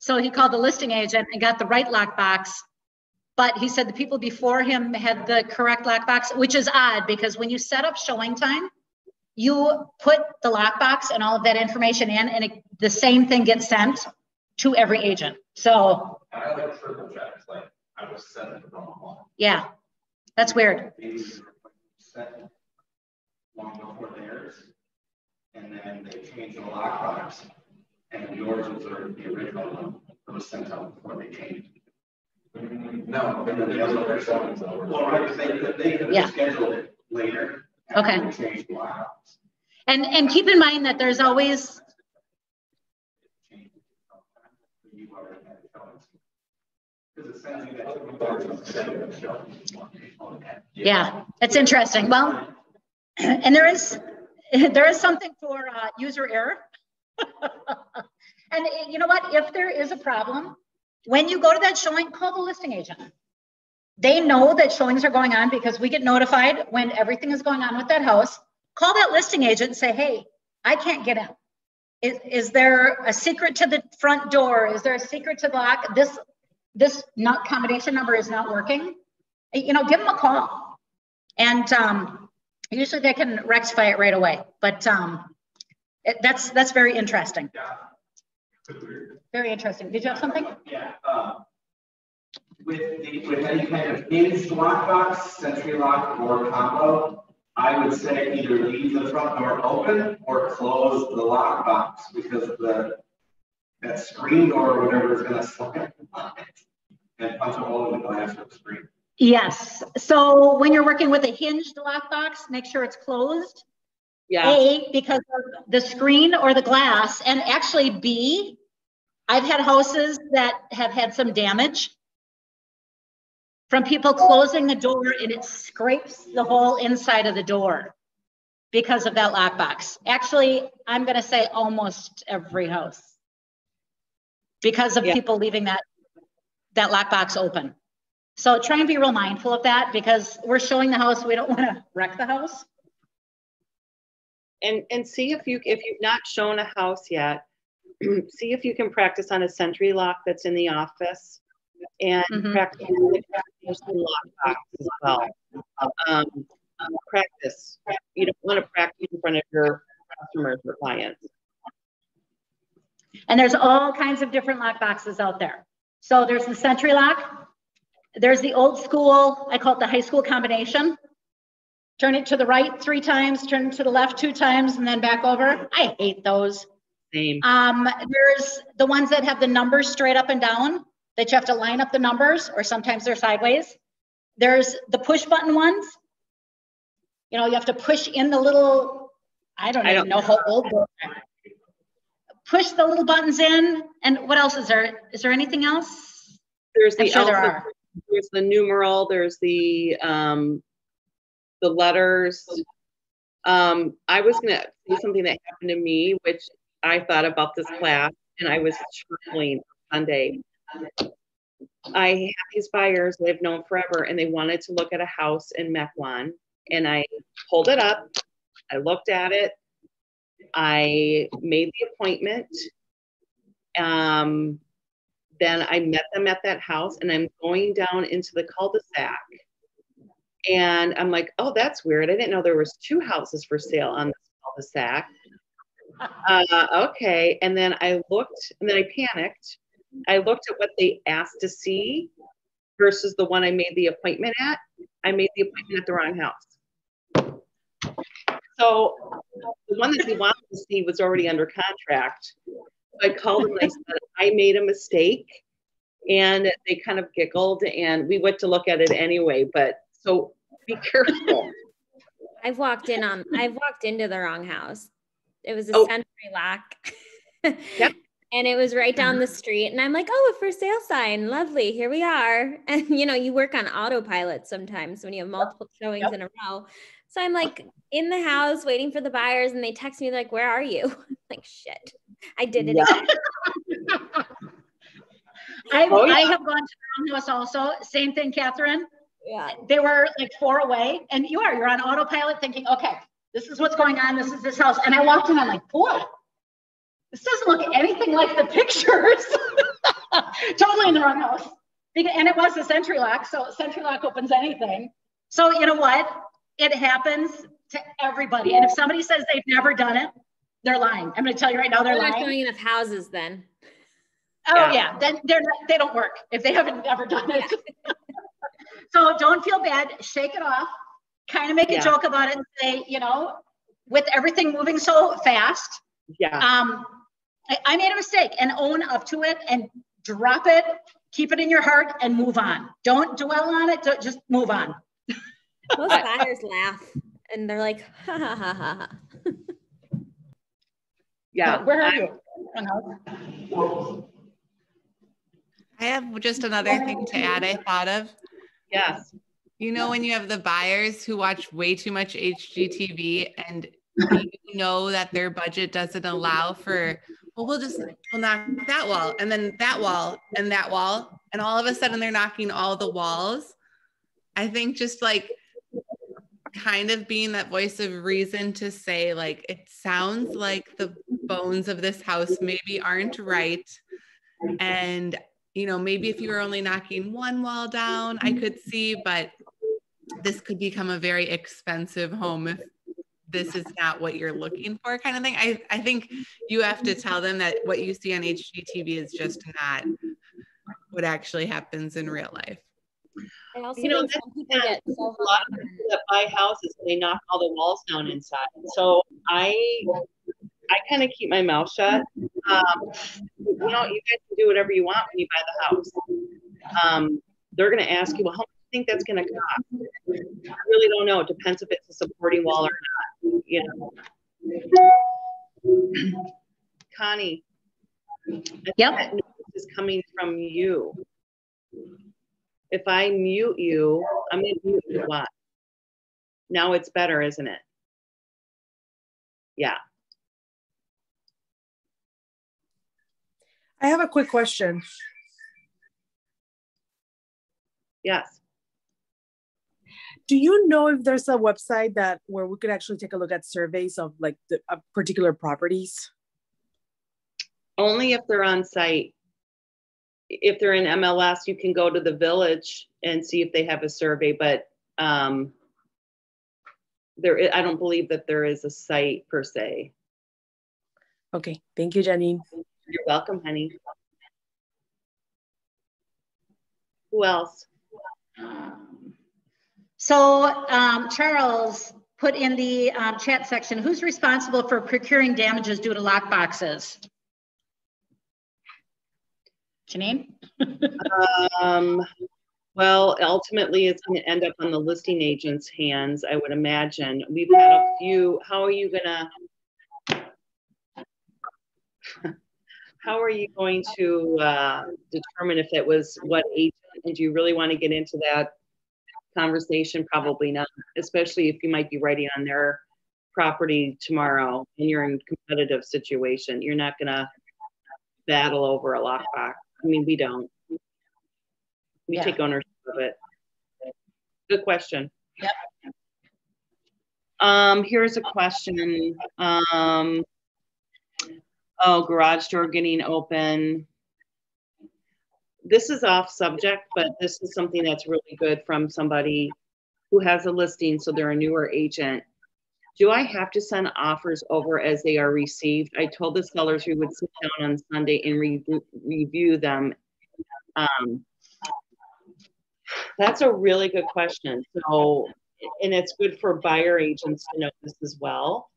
So he called the listing agent and got the right lockbox. But he said the people before him had the correct lockbox, which is odd because when you set up ShowingTime, you put the lockbox and all of that information in and it, the same thing gets sent to every agent. So, I like triple checks, like I was sent the wrong one. yeah, that's weird. Long before theirs. And then they changed the lockbox. And yours was the original one that was sent out before they changed. No, but the other other seven. Well, right, they could, they could Yeah. have scheduled it later. Okay. Changed the. And, and keep in mind that there's always, You already had it showing. Because it sends you that. two thousand seven show. yeah, it's interesting. Well, and there is, there is something for uh, user error. And you know what? If there is a problem, when you go to that showing, call the listing agent. They know that showings are going on because we get notified when everything is going on with that house. Call that listing agent and say, hey, I can't get in. Is, is there a secret to the front door? Is there a secret to the lock? This, this not combination number is not working. You know, give them a call. And um, usually they can rectify it right away. But um, it, that's, that's very interesting. Yeah. Very interesting. Did you have something? Yeah, uh, with the, with any kind of hinged lockbox, SentriLock or combo, I would say either leave the front door open or close the lockbox because the, that screen door or whatever is slam on it and punch a hole in the glass of the screen. Yes. So when you're working with a hinged lockbox, make sure it's closed. Yeah, A, because of the screen or the glass, and actually B, I've had houses that have had some damage from people closing the door and it scrapes the whole inside of the door because of that lockbox. Actually, I'm gonna say almost every house. Because of Yeah. people leaving that, that lockbox open. So try and be real mindful of that because we're showing the house, we don't wanna wreck the house. And, and see if you, if you've not shown a house yet, see if you can practice on a SentriLock that's in the office and Mhm. practice with the lockbox as well. Um, practice. You don't want to practice in front of your customers or clients. And there's all kinds of different lock boxes out there. So there's the SentriLock. There's the old school, I call it the high school combination. Turn it to the right three times, turn it to the left two times, and then back over. I hate those. Same. Um, there's the ones that have the numbers straight up and down, that you have to line up the numbers, or sometimes they're sideways. There's the push button ones. You know, you have to push in the little, I don't I even don't- know how old. Push the little buttons in, and what else is there? Is there anything else? There's the sure there alpha, are. there's the numeral, there's the, um, the letters. Um, I was gonna say something that happened to me, which I thought about this class and I was chuckling Sunday. I have these buyers that I've known forever and they wanted to look at a house in Mequon. And I pulled it up, I looked at it, I made the appointment. Um, then I met them at that house and I'm going down into the cul-de-sac. And I'm like, oh, that's weird. I didn't know there was two houses for sale on this cul-de-sac. Uh, okay. And then I looked and then I panicked. I looked at what they asked to see versus the one I made the appointment at. I made the appointment at the wrong house. So the one that they wanted to see was already under contract. I called them and I said, I made a mistake. And they kind of giggled and we went to look at it anyway. But so be careful. I've walked in on I've walked into the wrong house. It was a Oh. SentriLock. Yep. And it was right down the street. And I'm like, oh, a for sale sign. Lovely. Here we are. And you know, you work on autopilot sometimes when you have multiple showings Yep. in a row. So I'm like in the house waiting for the buyers, and they text me like, "Where are you?" like, shit, I did it. Yeah. again. I, Oh, I have gone to the wrong house also. Same thing, Catherine. Yeah. They were like four away, and you are, you're on autopilot thinking, okay, this is what's going on. This is this house. And I walked in, I'm like, boy, this doesn't look anything like the pictures. totally in the wrong house. And it was a SentriLock, so SentriLock opens anything. So you know what? It happens to everybody. And if somebody says they've never done it, they're lying. I'm going to tell you right now, they're They're not lying. showing enough houses then. Oh Yeah. yeah, then they're not, they don't work if they haven't ever done it. so don't feel bad. Shake it off. Kind of make a joke about it and say, you know, with everything moving so fast, Yeah. um, I, I made a mistake and own up to it and drop it. Keep it in your heart and move on. Don't dwell on it. Don't, just move on. Most buyers laugh and they're like, ha ha ha ha. ha. Yeah. Where are you? I don't know. I have just another thing to add. I thought of. Yes. You know, when you have the buyers who watch way too much HGTV and know that their budget doesn't allow for, well, we'll just we'll knock that wall and then that wall and that wall. And all of a sudden they're knocking all the walls. I think just like kind of being that voice of reason to say, like, it sounds like the bones of this house maybe aren't right. And you know, maybe if you were only knocking one wall down, I could see, but this could become a very expensive home if this is not what you're looking for, kind of thing. I, I think you have to tell them that what you see on HGTV is just not what actually happens in real life. I also You know, think some people get so A lot of people that buy houses, they knock all the walls down inside. So I, I kind of keep my mouth shut. Um, you know, you guys can do whatever you want when you buy the house. Um, they're going to ask you, well, how much do you think that's going to cost? I really don't know. It depends if it's a supporting wall or not. You know. Connie. Yep. is coming from you. If I mute you, I'm gonna mute you what? Now it's better, isn't it? Yeah. I have a quick question. Yes. Do you know if there's a website that where we could actually take a look at surveys of like the uh, particular properties? Only if they're on site. If they're in MLS, you can go to the village and see if they have a survey, but um, there, i- I don't believe that there is a site per se. Okay, thank you, Janine. You're welcome, honey. Who else? So um, Charles put in the um, chat section, who's responsible for procuring damages due to lock boxes? Janine? Um, well, ultimately, it's gonna end up on the listing agent's hands, I would imagine. We've had a few, how are you gonna? How are you going to, uh, determine if it was what agent, and do you really want to get into that conversation? Probably not, especially if you might be writing on their property tomorrow and you're in a competitive situation. You're not gonna battle over a lockbox. I mean, we don't. We Yeah. take ownership of it. Good question. Yep. Um, here's a question. Um, oh, garage door getting open. This is off subject, but this is something that's really good from somebody who has a listing, so they're a newer agent. Do I have to send offers over as they are received? I told the sellers we would sit down on Sunday and review, review them. Um, that's a really good question. So, and it's good for buyer agents to know this as well.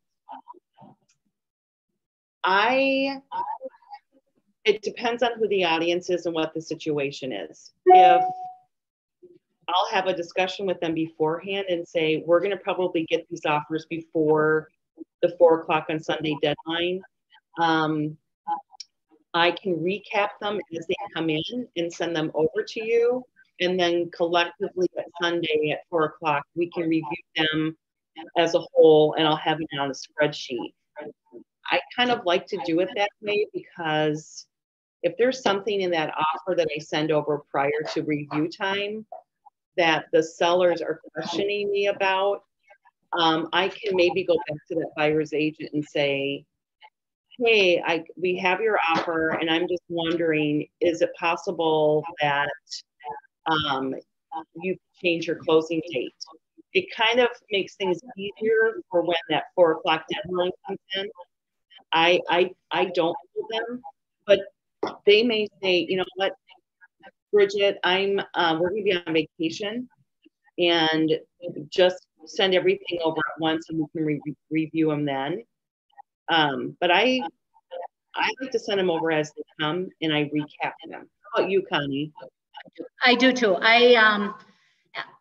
I, it depends on who the audience is and what the situation is. If I'll have a discussion with them beforehand and say, we're gonna probably get these offers before the four o'clock on Sunday deadline. Um, I can recap them as they come in and send them over to you. And then collectively at Sunday at four o'clock, we can review them as a whole and I'll have it on a spreadsheet. I kind of like to do it that way because if there's something in that offer that I send over prior to review time that the sellers are questioning me about, um, I can maybe go back to that buyer's agent and say, hey, I, we have your offer and I'm just wondering, is it possible that um, you change your closing date? It kind of makes things easier for when that four o'clock deadline comes in. I, I, I don't know them, but they may say, you know what, Bridget, I'm, uh, we're gonna be on vacation and just send everything over at once and we can re review them then. Um, but I, I like to send them over as they come and I recap them. How about you, Connie? I do too. I, um,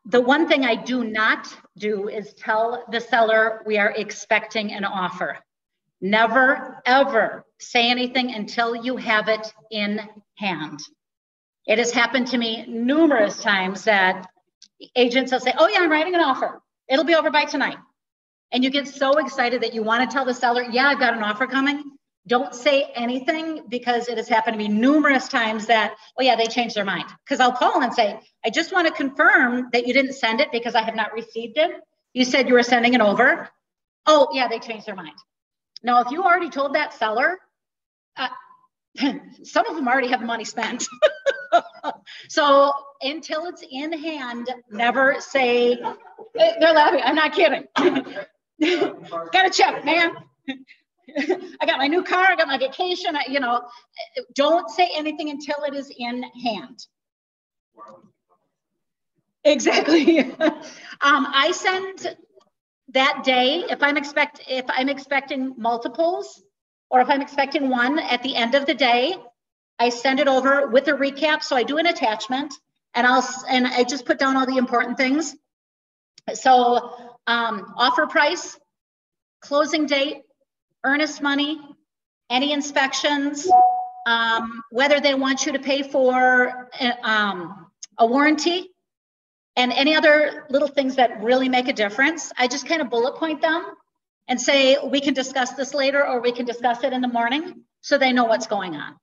the one thing I do not do is tell the seller we are expecting an offer. Never, ever say anything until you have it in hand. It has happened to me numerous times that agents will say, Oh, yeah, I'm writing an offer. It'll be over by tonight. And you get so excited that you want to tell the seller, Yeah, I've got an offer coming. Don't say anything because it has happened to me numerous times that, Oh, yeah, they changed their mind. Because I'll call and say, I just want to confirm that you didn't send it because I have not received it. You said you were sending it over. Oh, yeah, they changed their mind. Now, if you already told that seller, uh, some of them already have the money spent. so until it's in hand, never say, they're laughing. I'm not kidding. got a check, man. I got my new car, I got my vacation, I, you know, don't say anything until it is in hand. Exactly. um, I send that day, if I'm expect if I'm expecting multiples or if I'm expecting one at the end of the day, I send it over with a recap. So I do an attachment and I'll and I just put down all the important things. So um, offer price, closing date, earnest money, any inspections, um, whether they want you to pay for um, a warranty, and any other little things that really make a difference. I just kind of bullet point them and say, we can discuss this later or we can discuss it in the morning so they know what's going on.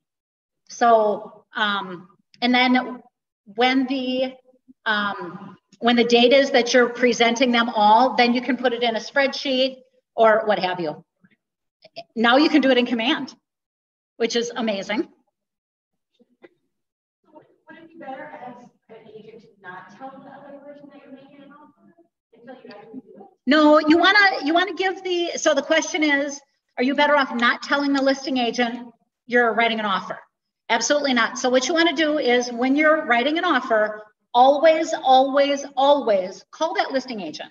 So, um, and then when the, um, when the date is that you're presenting them all, then you can put it in a spreadsheet or what have you. Now you can do it in command, which is amazing. Would it be better as an agent to not tell the other person that you're making an offer until you actually do it? No, you wanna you wanna give the so the question is, are you better off not telling the listing agent you're writing an offer? Absolutely not. So what you want to do is when you're writing an offer, always, always, always call that listing agent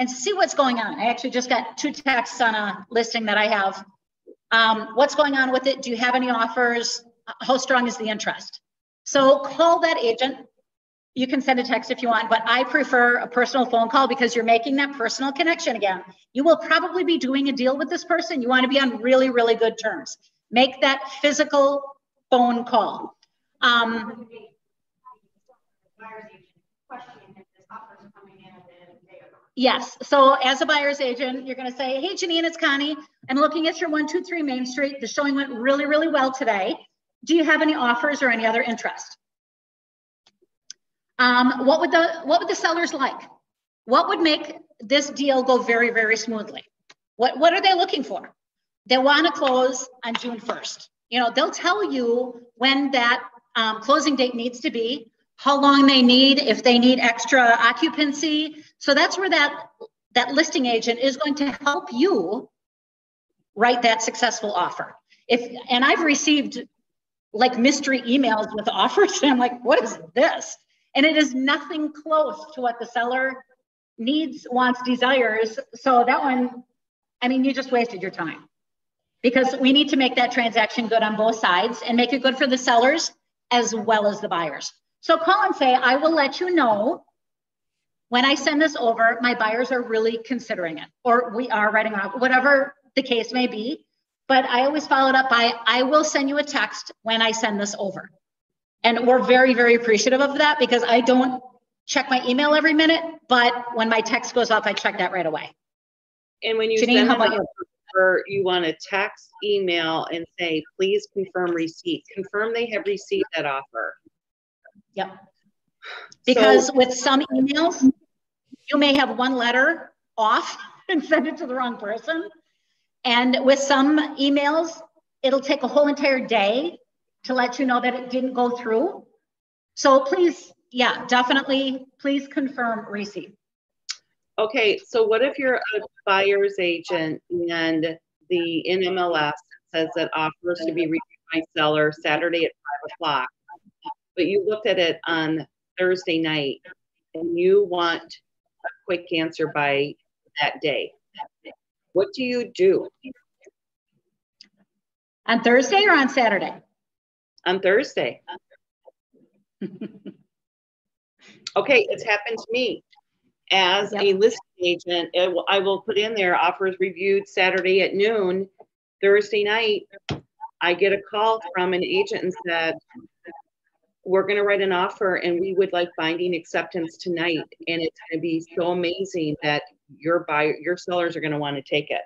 and see what's going on. I actually just got two texts on a listing that I have. Um, what's going on with it? Do you have any offers? How strong is the interest? So call that agent. You can send a text if you want, but I prefer a personal phone call because you're making that personal connection again. You will probably be doing a deal with this person. You want to be on really, really good terms. Make that physical phone call. Um, Yes. So as a buyer's agent, you're going to say, Hey, Janine, it's Connie. I'm looking at your 123 Main Street. The showing went really, really well today. Do you have any offers or any other interest? Um, what would the what would the sellers like? What would make this deal go very, very smoothly? What what are they looking for? They want to close on June 1st. You know, they'll tell you when that um, closing date needs to be, how long they need, if they need extra occupancy. So that's where that, that listing agent is going to help you write that successful offer. If and I've received like mystery emails with offers, and I'm like, what is this? And it is nothing close to what the seller needs, wants, desires. So that one, I mean, you just wasted your time because we need to make that transaction good on both sides and make it good for the sellers as well as the buyers. So call and say, I will let you know when I send this over, my buyers are really considering it, or we are writing out, whatever the case may be. But I always follow it up by, I will send you a text when I send this over. And we're very, very appreciative of that because I don't check my email every minute, but when my text goes off, I check that right away. And when you Janine, send how about you? Or you want to text, email, and say, please confirm receipt. Confirm they have received that offer. Yep. Because with some emails, you may have one letter off and send it to the wrong person. And with some emails, it'll take a whole entire day to let you know that it didn't go through. So please, yeah, definitely, please confirm receipt. Okay, so what if you're a buyer's agent and the NMLS says that offers to be reviewed by seller Saturday at five o'clock, but you looked at it on Thursday night and you want a quick answer by that day? What do you do? On Thursday or on Saturday? On Thursday. okay, it's happened to me. As yep. a listing agent, will, I will put in there offers reviewed Saturday at noon. Thursday night, I get a call from an agent and said, we're going to write an offer and we would like binding acceptance tonight. And it's going to be so amazing that your buyer, your sellers are going to want to take it.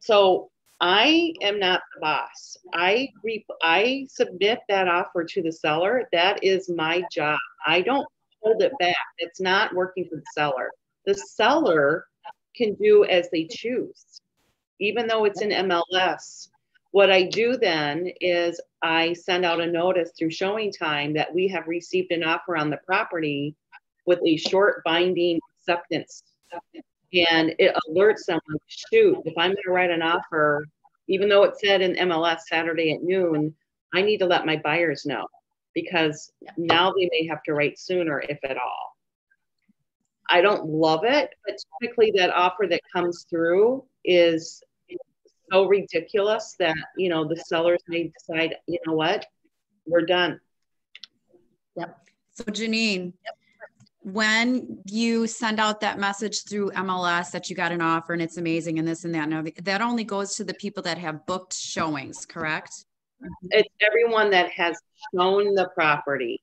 So I am not the boss. I re- I submit that offer to the seller. That is my job. I don't hold it back. It's not working for the seller. The seller can do as they choose. Even though it's in MLS, what I do then is I send out a notice through ShowingTime that we have received an offer on the property with a short binding acceptance and it alerts someone shoot if i'm going to write an offer even though it said in mls saturday at noon i need to let my buyers know because now they may have to write sooner if at all. I don't love it but typically that offer that comes through is so ridiculous that you know the sellers may decide you know what? We're done. Yep. So janine yep when you send out that message through MLS that you got an offer and it's amazing and this and that, and that only goes to the people that have booked showings, correct? It's everyone that has shown the property.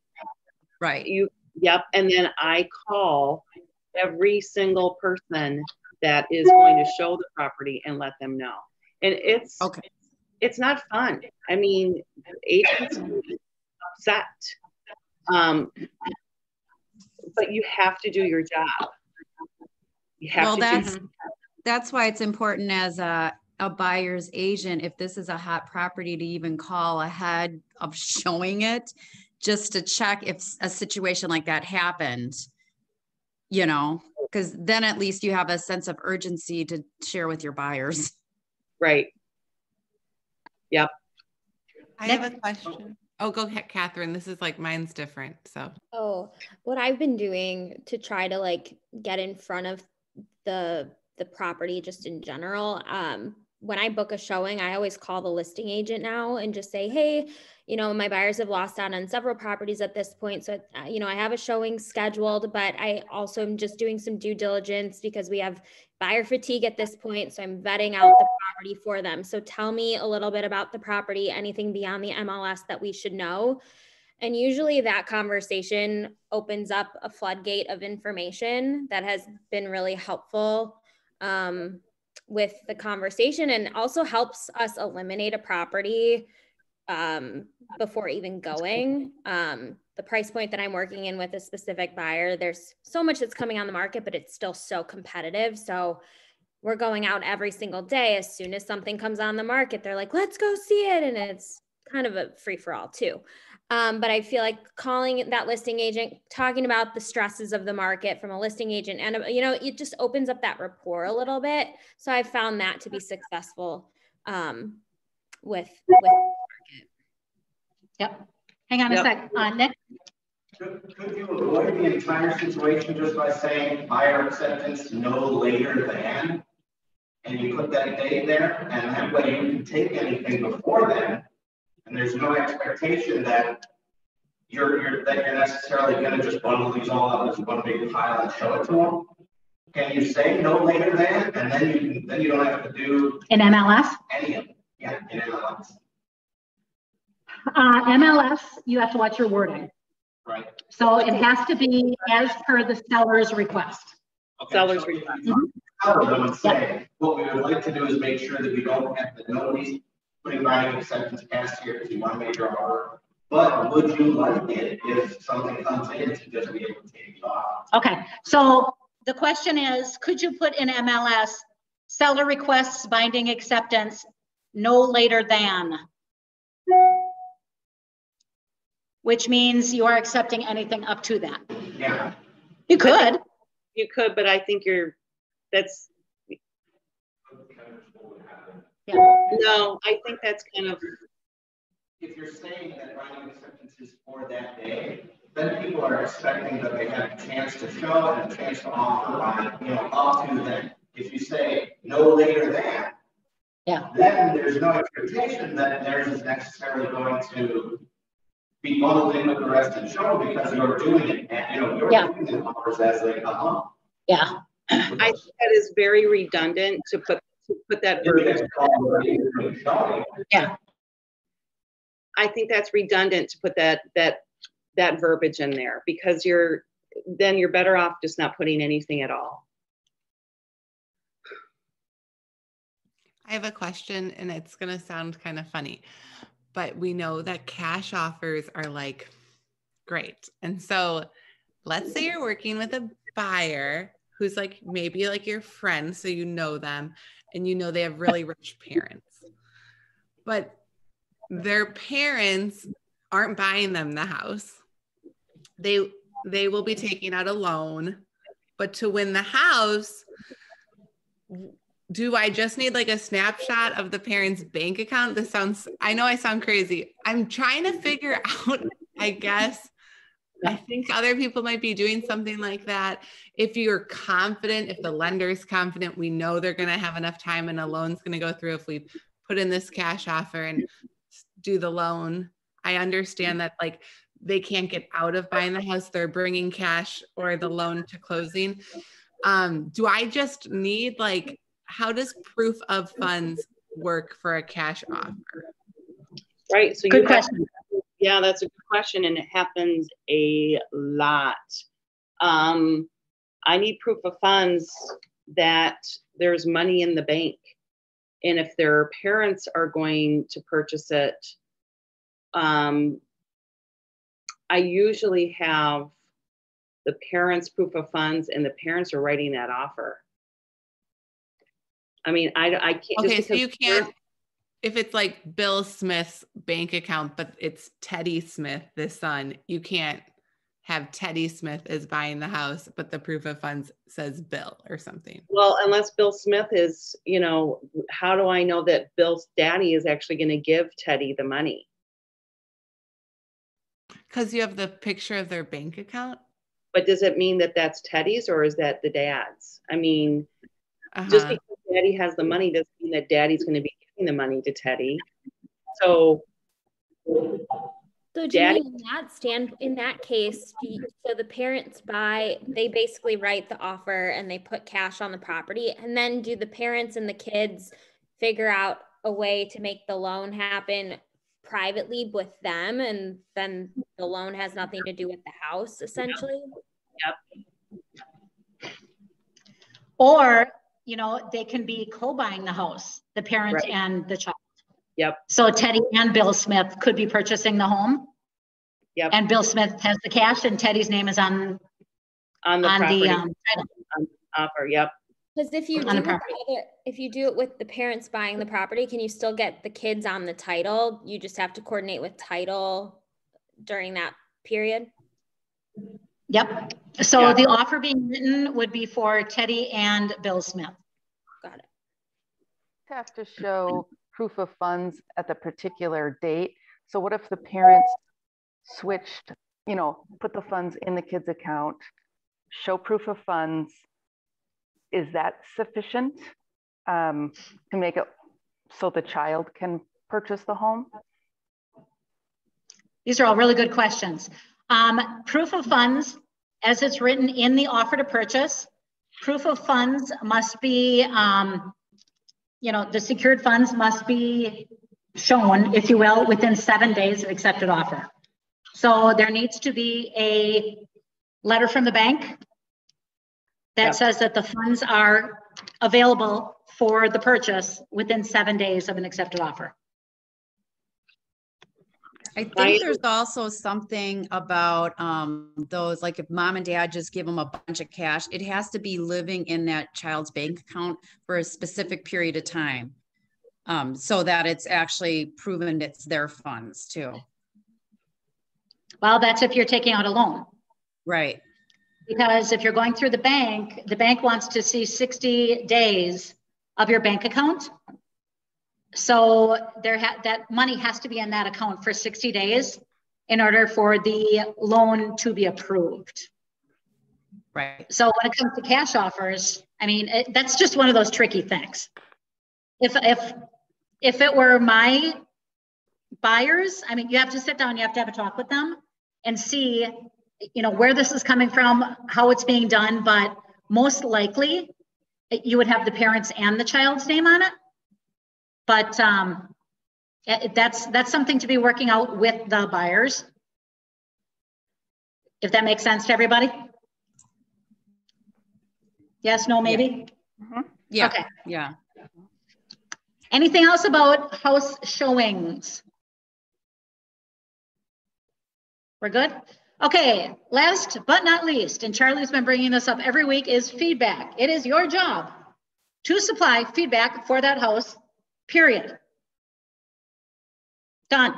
Right. You, yep. And then I call every single person that is going to show the property and let them know. And it's okay. It's not fun. I mean, agents upset. Um, but you have to do your job. You have well, to that's do- that's why it's important as a a buyer's agent if this is a hot property to even call ahead of showing it just to check if a situation like that happened you know because then at least you have a sense of urgency to share with your buyers. Right. Yep. I have a question Oh, go Catherine. This is like mine's different. So, oh, what I've been doing to try to like get in front of the the property just in general. Um, when I book a showing, I always call the listing agent now and just say, hey, you know, my buyers have lost out on several properties at this point. So, uh, you know, I have a showing scheduled, but I also am just doing some due diligence because we have buyer fatigue at this point. So I'm vetting out the property for them. So tell me a little bit about the property, anything beyond the MLS that we should know. And usually that conversation opens up a floodgate of information that has been really helpful um, with the conversation and also helps us eliminate a property um, before even going. Um, the price point that I'm working in with a specific buyer, there's so much that's coming on the market, but it's still so competitive. So we're going out every single day. As soon as something comes on the market, they're like, let's go see it. And it's kind of a free for all, too. Um, but I feel like calling that listing agent, talking about the stresses of the market from a listing agent, and you know, it just opens up that rapport a little bit. So I found that to be successful um, with with Yep. Hang on yep. a sec. Uh, Nick? Could, could you avoid the entire situation just by saying buyer acceptance no later than? And you put that date there, and that way you can take anything before then, and there's no expectation that you're, you're that you're necessarily going to just bundle these all up as one big pile and show it to them. Can you say no later than, and then you can, then you don't have to do in MLS any of it. Yeah, in MLS. Uh, MLS, you have to watch your wording. Right. So it has to be as per the seller's request. Okay. Seller's request. Mm -hmm. tell them and say, what we would like to do is make sure that we don't have, that nobody's putting binding acceptance past here because you want to make your offer. But would you like it if something comes in to just be able to take it off? Okay, so the question is, could you put in MLS, seller requests binding acceptance no later than? Which means you are accepting anything up to that. Yeah. You could. You could, but I think you're, that's, Yeah. no, I think that's kind of, If you're saying that binding acceptance is for that day, then people are expecting that they have a chance to show and a chance to offer on, you know, up to then. If you say no later than, Yeah. then there's no expectation that theirs is necessarily going to be bundled in with the rest of the show because you're doing it, at- you know, you're Yeah. doing the offers as they come up. Yeah. I think that is very redundant to put, to put that If verbiage. it's already showing, I think that's redundant to put that, that, that verbiage in there because you're, then you're better off just not putting anything at all. I have a question and it's going to sound kind of funny, but we know that cash offers are like great. And so let's say you're working with a buyer who's like maybe like your friend, so you know them and you know they have really rich parents, but their parents aren't buying them the house. They they will be taking out a loan, but to win the house, do I just need like a snapshot of the parents' bank account? This sounds, I know I sound crazy. I'm trying to figure out, I guess. I think other people might be doing something like that. If you're confident, if the lender is confident, we know they're going to have enough time and a loan's going to go through if we put in this cash offer and do the loan. I understand that like they can't get out of buying the house, they're bringing cash or the loan to closing. Um, do I just need like how does proof of funds work for a cash offer? Right, so you Good have- question. Yeah, that's a good question, and it happens a lot. Um, I need proof of funds that there's money in the bank. And if their parents are going to purchase it, um, I usually have the parents' proof of funds and the parents are writing that offer. I mean, I, I can't. Okay, so you can't if it's like Bill Smith's bank account, but it's Teddy Smith, the son, you can't have Teddy Smith is buying the house, but the proof of funds says Bill or something. Well, unless Bill Smith is, you know, how do I know that Bill's daddy is actually going to give Teddy the money? Because you have the picture of their bank account. But does it mean that that's Teddy's or is that the dad's? I mean, just Uh-huh. because daddy has the money doesn't mean that daddy's going to be giving the money to Teddy. So, So Daddy- Janine, in that stand, in that case, do you- so the parents buy, they basically write the offer and they put cash on the property. And then do the parents and the kids figure out a way to make the loan happen privately with them? And then the loan has nothing to do with the house essentially? Yep. Or, you know, they can be co-buying the house, the parent Right. and the child. Yep. So Teddy and Bill Smith could be purchasing the home. Yep. And Bill Smith has the cash and Teddy's name is on, on the on property the, um, title. offer, yep. Because if you On do the it other, if you do it with the parents buying the property, can you still get the kids on the title? You just have to coordinate with title during that period? Yep. So Yeah. the offer being written would be for Teddy and Bill Smith. Got it. have to show proof of funds at the particular date. So what if the parents switched, you know, put the funds in the kid's account, show proof of funds? Is that sufficient um, to make it so the child can purchase the home? These are all really good questions. Um, proof of funds, as it's written in the offer to purchase, proof of funds must be, um, you know, the secured funds must be shown, if you will, within seven days of accepted offer. So there needs to be a letter from the bank that Yep. says that the funds are available for the purchase within seven days of an accepted offer. I think there's also something about um, those, like if mom and dad just give them a bunch of cash, it has to be living in that child's bank account for a specific period of time. Um, so that it's actually proven it's their funds too. Well, that's if you're taking out a loan. Right. Because if you're going through the bank, the bank wants to see 60 days of your bank account. So there ha- that money has to be in that account for 60 days in order for the loan to be approved. Right. So when it comes to cash offers, I mean, it, that's just one of those tricky things. If if if it were my buyers, I mean, you have to sit down, you have to have a talk with them and see, you know, where this is coming from, how it's being done, but most likely you would have the parents and the child's name on it. But um, that's that's something to be working out with the buyers. If that makes sense to everybody. Yes, no, maybe? Yeah. Mm-hmm. yeah. Okay. Yeah. Anything else about house showings? We're good? Okay, last but not least, and Charlie's been bringing this up every week, is feedback. It is your job to supply feedback for that house, period. Done.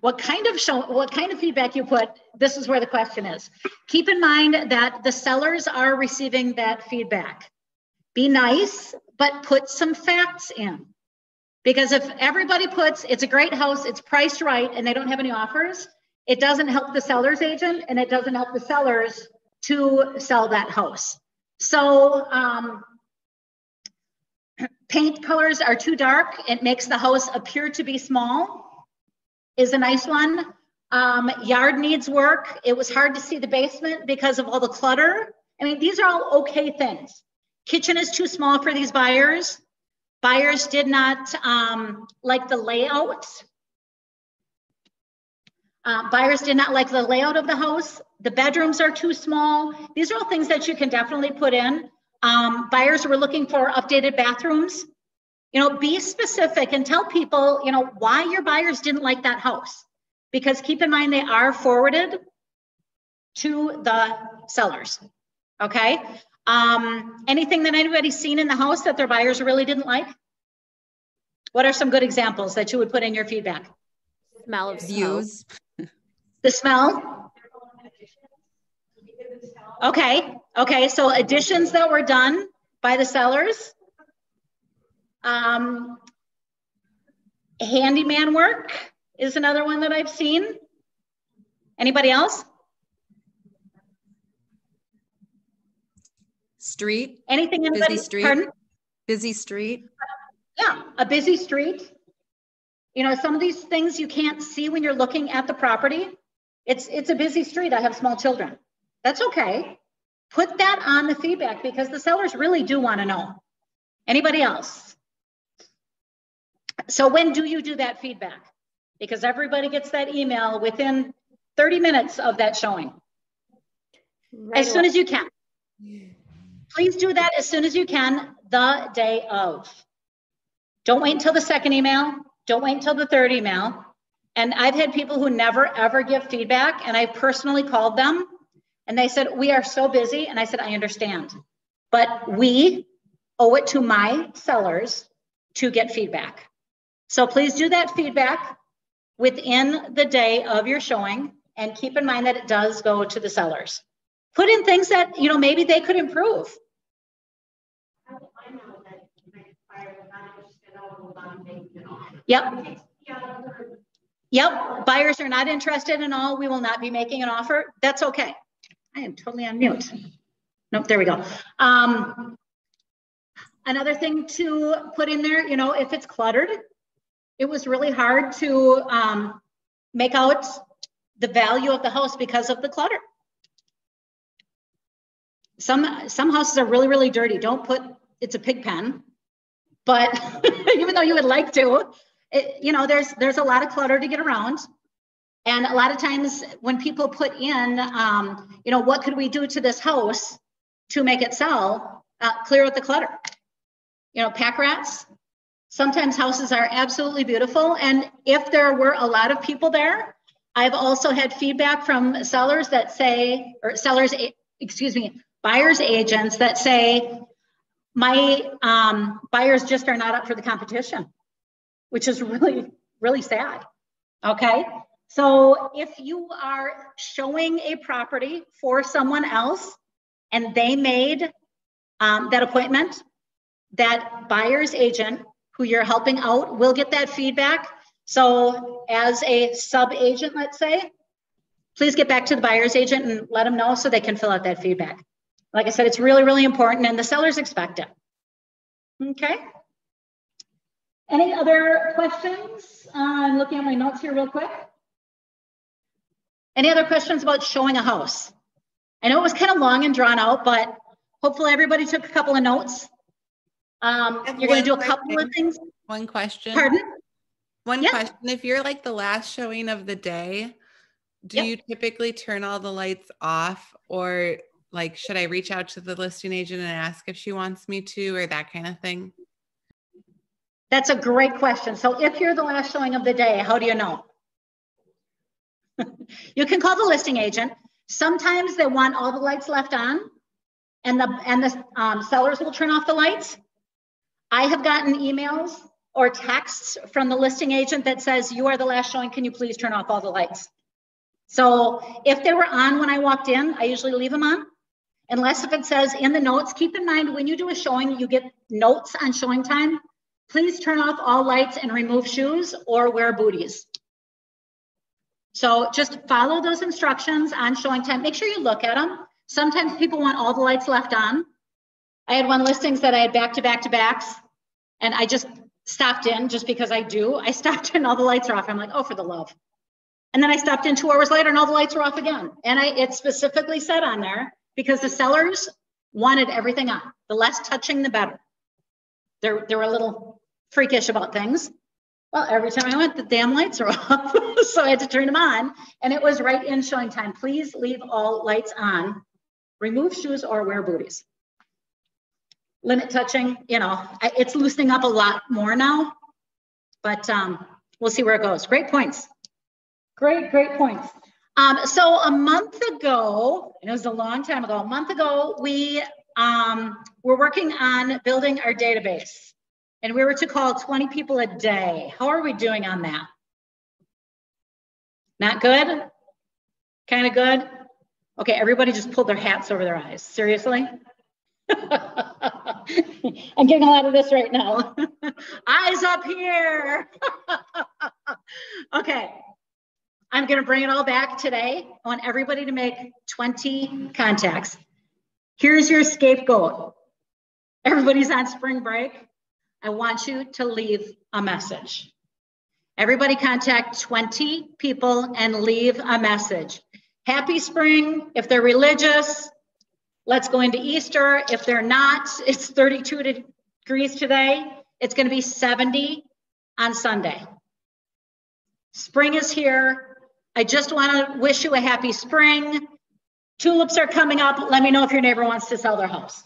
What kind of show, what kind of feedback you put, this is where the question is. Keep in mind that the sellers are receiving that feedback. Be nice, but put some facts in. Because if everybody puts, it's a great house, it's priced right, and they don't have any offers, it doesn't help the seller's agent and it doesn't help the sellers to sell that house. So um, paint colors are too dark. It makes the house appear to be small is a nice one. Um, yard needs work. It was hard to see the basement because of all the clutter. I mean, these are all okay things. Kitchen is too small for these buyers. Buyers did not um, like the layout uh, buyers did not like the layout of the house. The bedrooms are too small. These are all things that you can definitely put in. Um, buyers were looking for updated bathrooms. You know, be specific and tell people, you know, why your buyers didn't like that house. Because keep in mind, they are forwarded to the sellers. Okay. Um, anything that anybody's seen in the house that their buyers really didn't like? What are some good examples that you would put in your feedback? Smell of Views. The smell? Okay, okay, so additions that were done by the sellers. Um, handyman work is another one that I've seen. Anybody else? Street. Anything anybody? Busy street. Pardon? Busy street. Yeah, a busy street. You know, some of these things you can't see when you're looking at the property. It's it's a busy street. I have small children. That's okay. Put that on the feedback because the sellers really do want to know. Anybody else? So when do you do that feedback? Because everybody gets that email within 30 minutes of that showing. Right as soon as you can. Please do that as soon as you can, the day of. Don't wait until the second email. Don't wait until the third email. And I've had people who never ever give feedback, and I personally called them and they said, We are so busy. And I said, I understand, but we owe it to my sellers to get feedback. So please do that feedback within the day of your showing and keep in mind that it does go to the sellers. Put in things that, you know, maybe they could improve. Yep. Yep, buyers are not interested in all. We will not be making an offer. That's okay. I am totally on mute. Nope, there we go. Um, another thing to put in there, you know, if it's cluttered, it was really hard to um, make out the value of the house because of the clutter. Some some houses are really really dirty. Don't put it's a pig pen, but even though you would like to, it, you know, there's there's a lot of clutter to get around. And a lot of times when people put in, um, you know, what could we do to this house to make it sell? uh, clear out the clutter. You know, pack rats. Sometimes houses are absolutely beautiful. And if there were a lot of people there, I've also had feedback from sellers that say, or sellers, excuse me, buyers agents that say, my um, buyers just are not up for the competition, which is really, really sad. Okay. So if you are showing a property for someone else and they made um, that appointment, that buyer's agent who you're helping out will get that feedback. So as a sub agent, let's say, please get back to the buyer's agent and let them know so they can fill out that feedback. Like I said, it's really, really important and the sellers expect it. Okay. Any other questions? Uh, I'm looking at my notes here real quick. Any other questions about showing a house? I know it was kind of long and drawn out, but hopefully everybody took a couple of notes. Um, you're going to do a couple of things. One question. Pardon? One yep. question. If you're like the last showing of the day, do yep. you typically turn all the lights off or like should I reach out to the listing agent and ask if she wants me to or that kind of thing? That's a great question. So if you're the last showing of the day, how do you know? you can call the listing agent. Sometimes they want all the lights left on and the and the um, sellers will turn off the lights. I have gotten emails or texts from the listing agent that says, you are the last showing, can you please turn off all the lights? So if they were on when I walked in, I usually leave them on. Unless if it says in the notes, keep in mind when you do a showing, you get notes on ShowingTime. Please turn off all lights and remove shoes or wear booties. So just follow those instructions on ShowingTime. Make sure you look at them. Sometimes people want all the lights left on. I had one listings that I had back to back to backs and I just stopped in just because I do. I stopped in, all the lights are off. I'm like, oh, for the love. And then I stopped in two hours later and all the lights were off again. And I, it specifically said on there, because the sellers wanted everything on. The less touching, the better. They're, they're a little freakish about things. Well, every time I went, the damn lights are off. so I had to turn them on. And it was right in ShowingTime. Please leave all lights on. Remove shoes or wear booties. Limit touching, you know, it's loosening up a lot more now. But um, we'll see where it goes. Great points. Great, great points. Um, so a month ago, it was a long time ago, a month ago, we um, were working on building our database and we were to call 20 people a day. How are we doing on that? Not good? Kind of good? Okay, everybody just pulled their hats over their eyes. Seriously? I'm getting a lot of this right now. eyes up here. okay, I'm going to bring it all back today. I want everybody to make 20 contacts. Here's your scapegoat. Everybody's on spring break. I want you to leave a message. Everybody contact 20 people and leave a message. Happy spring. If they're religious, let's go into Easter. If they're not, it's 32 degrees today. It's going to be 70 on Sunday. Spring is here. I just want to wish you a happy spring. Tulips are coming up. Let me know if your neighbor wants to sell their house.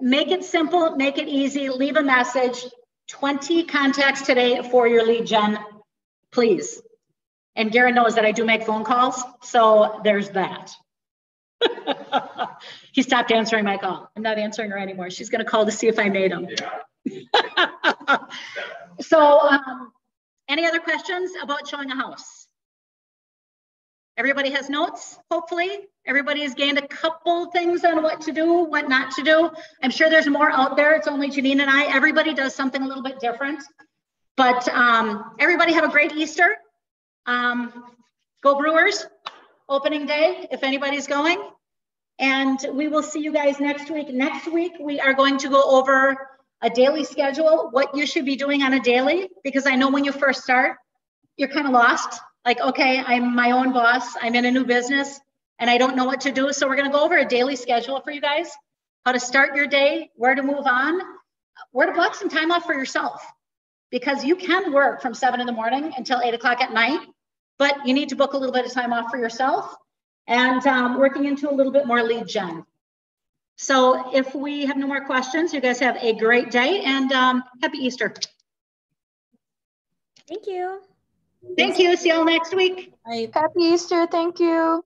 Make it simple, make it easy, leave a message. 20 contacts today for your lead gen, please. And Garen knows that I do make phone calls, so there's that. he stopped answering my call. I'm not answering her anymore. She's going to call to see if I made them. Yeah. so, um, any other questions about showing a house? Everybody has notes, hopefully. Everybody has gained a couple things on what to do, what not to do. I'm sure there's more out there. It's only Janine and I. Everybody does something a little bit different. But um, everybody have a great Easter. Um, go Brewers, opening day, if anybody's going. And we will see you guys next week. Next week, we are going to go over a daily schedule, what you should be doing on a daily, because I know when you first start, you're kind of lost like, okay, I'm my own boss, I'm in a new business, and I don't know what to do. So we're going to go over a daily schedule for you guys, how to start your day, where to move on, where to block some time off for yourself. Because you can work from seven in the morning until eight o'clock at night, but you need to book a little bit of time off for yourself and um, working into a little bit more lead gen. So if we have no more questions, you guys have a great day and um, happy Easter. Thank you. Thank you. See you all next week. Happy Easter. Thank you.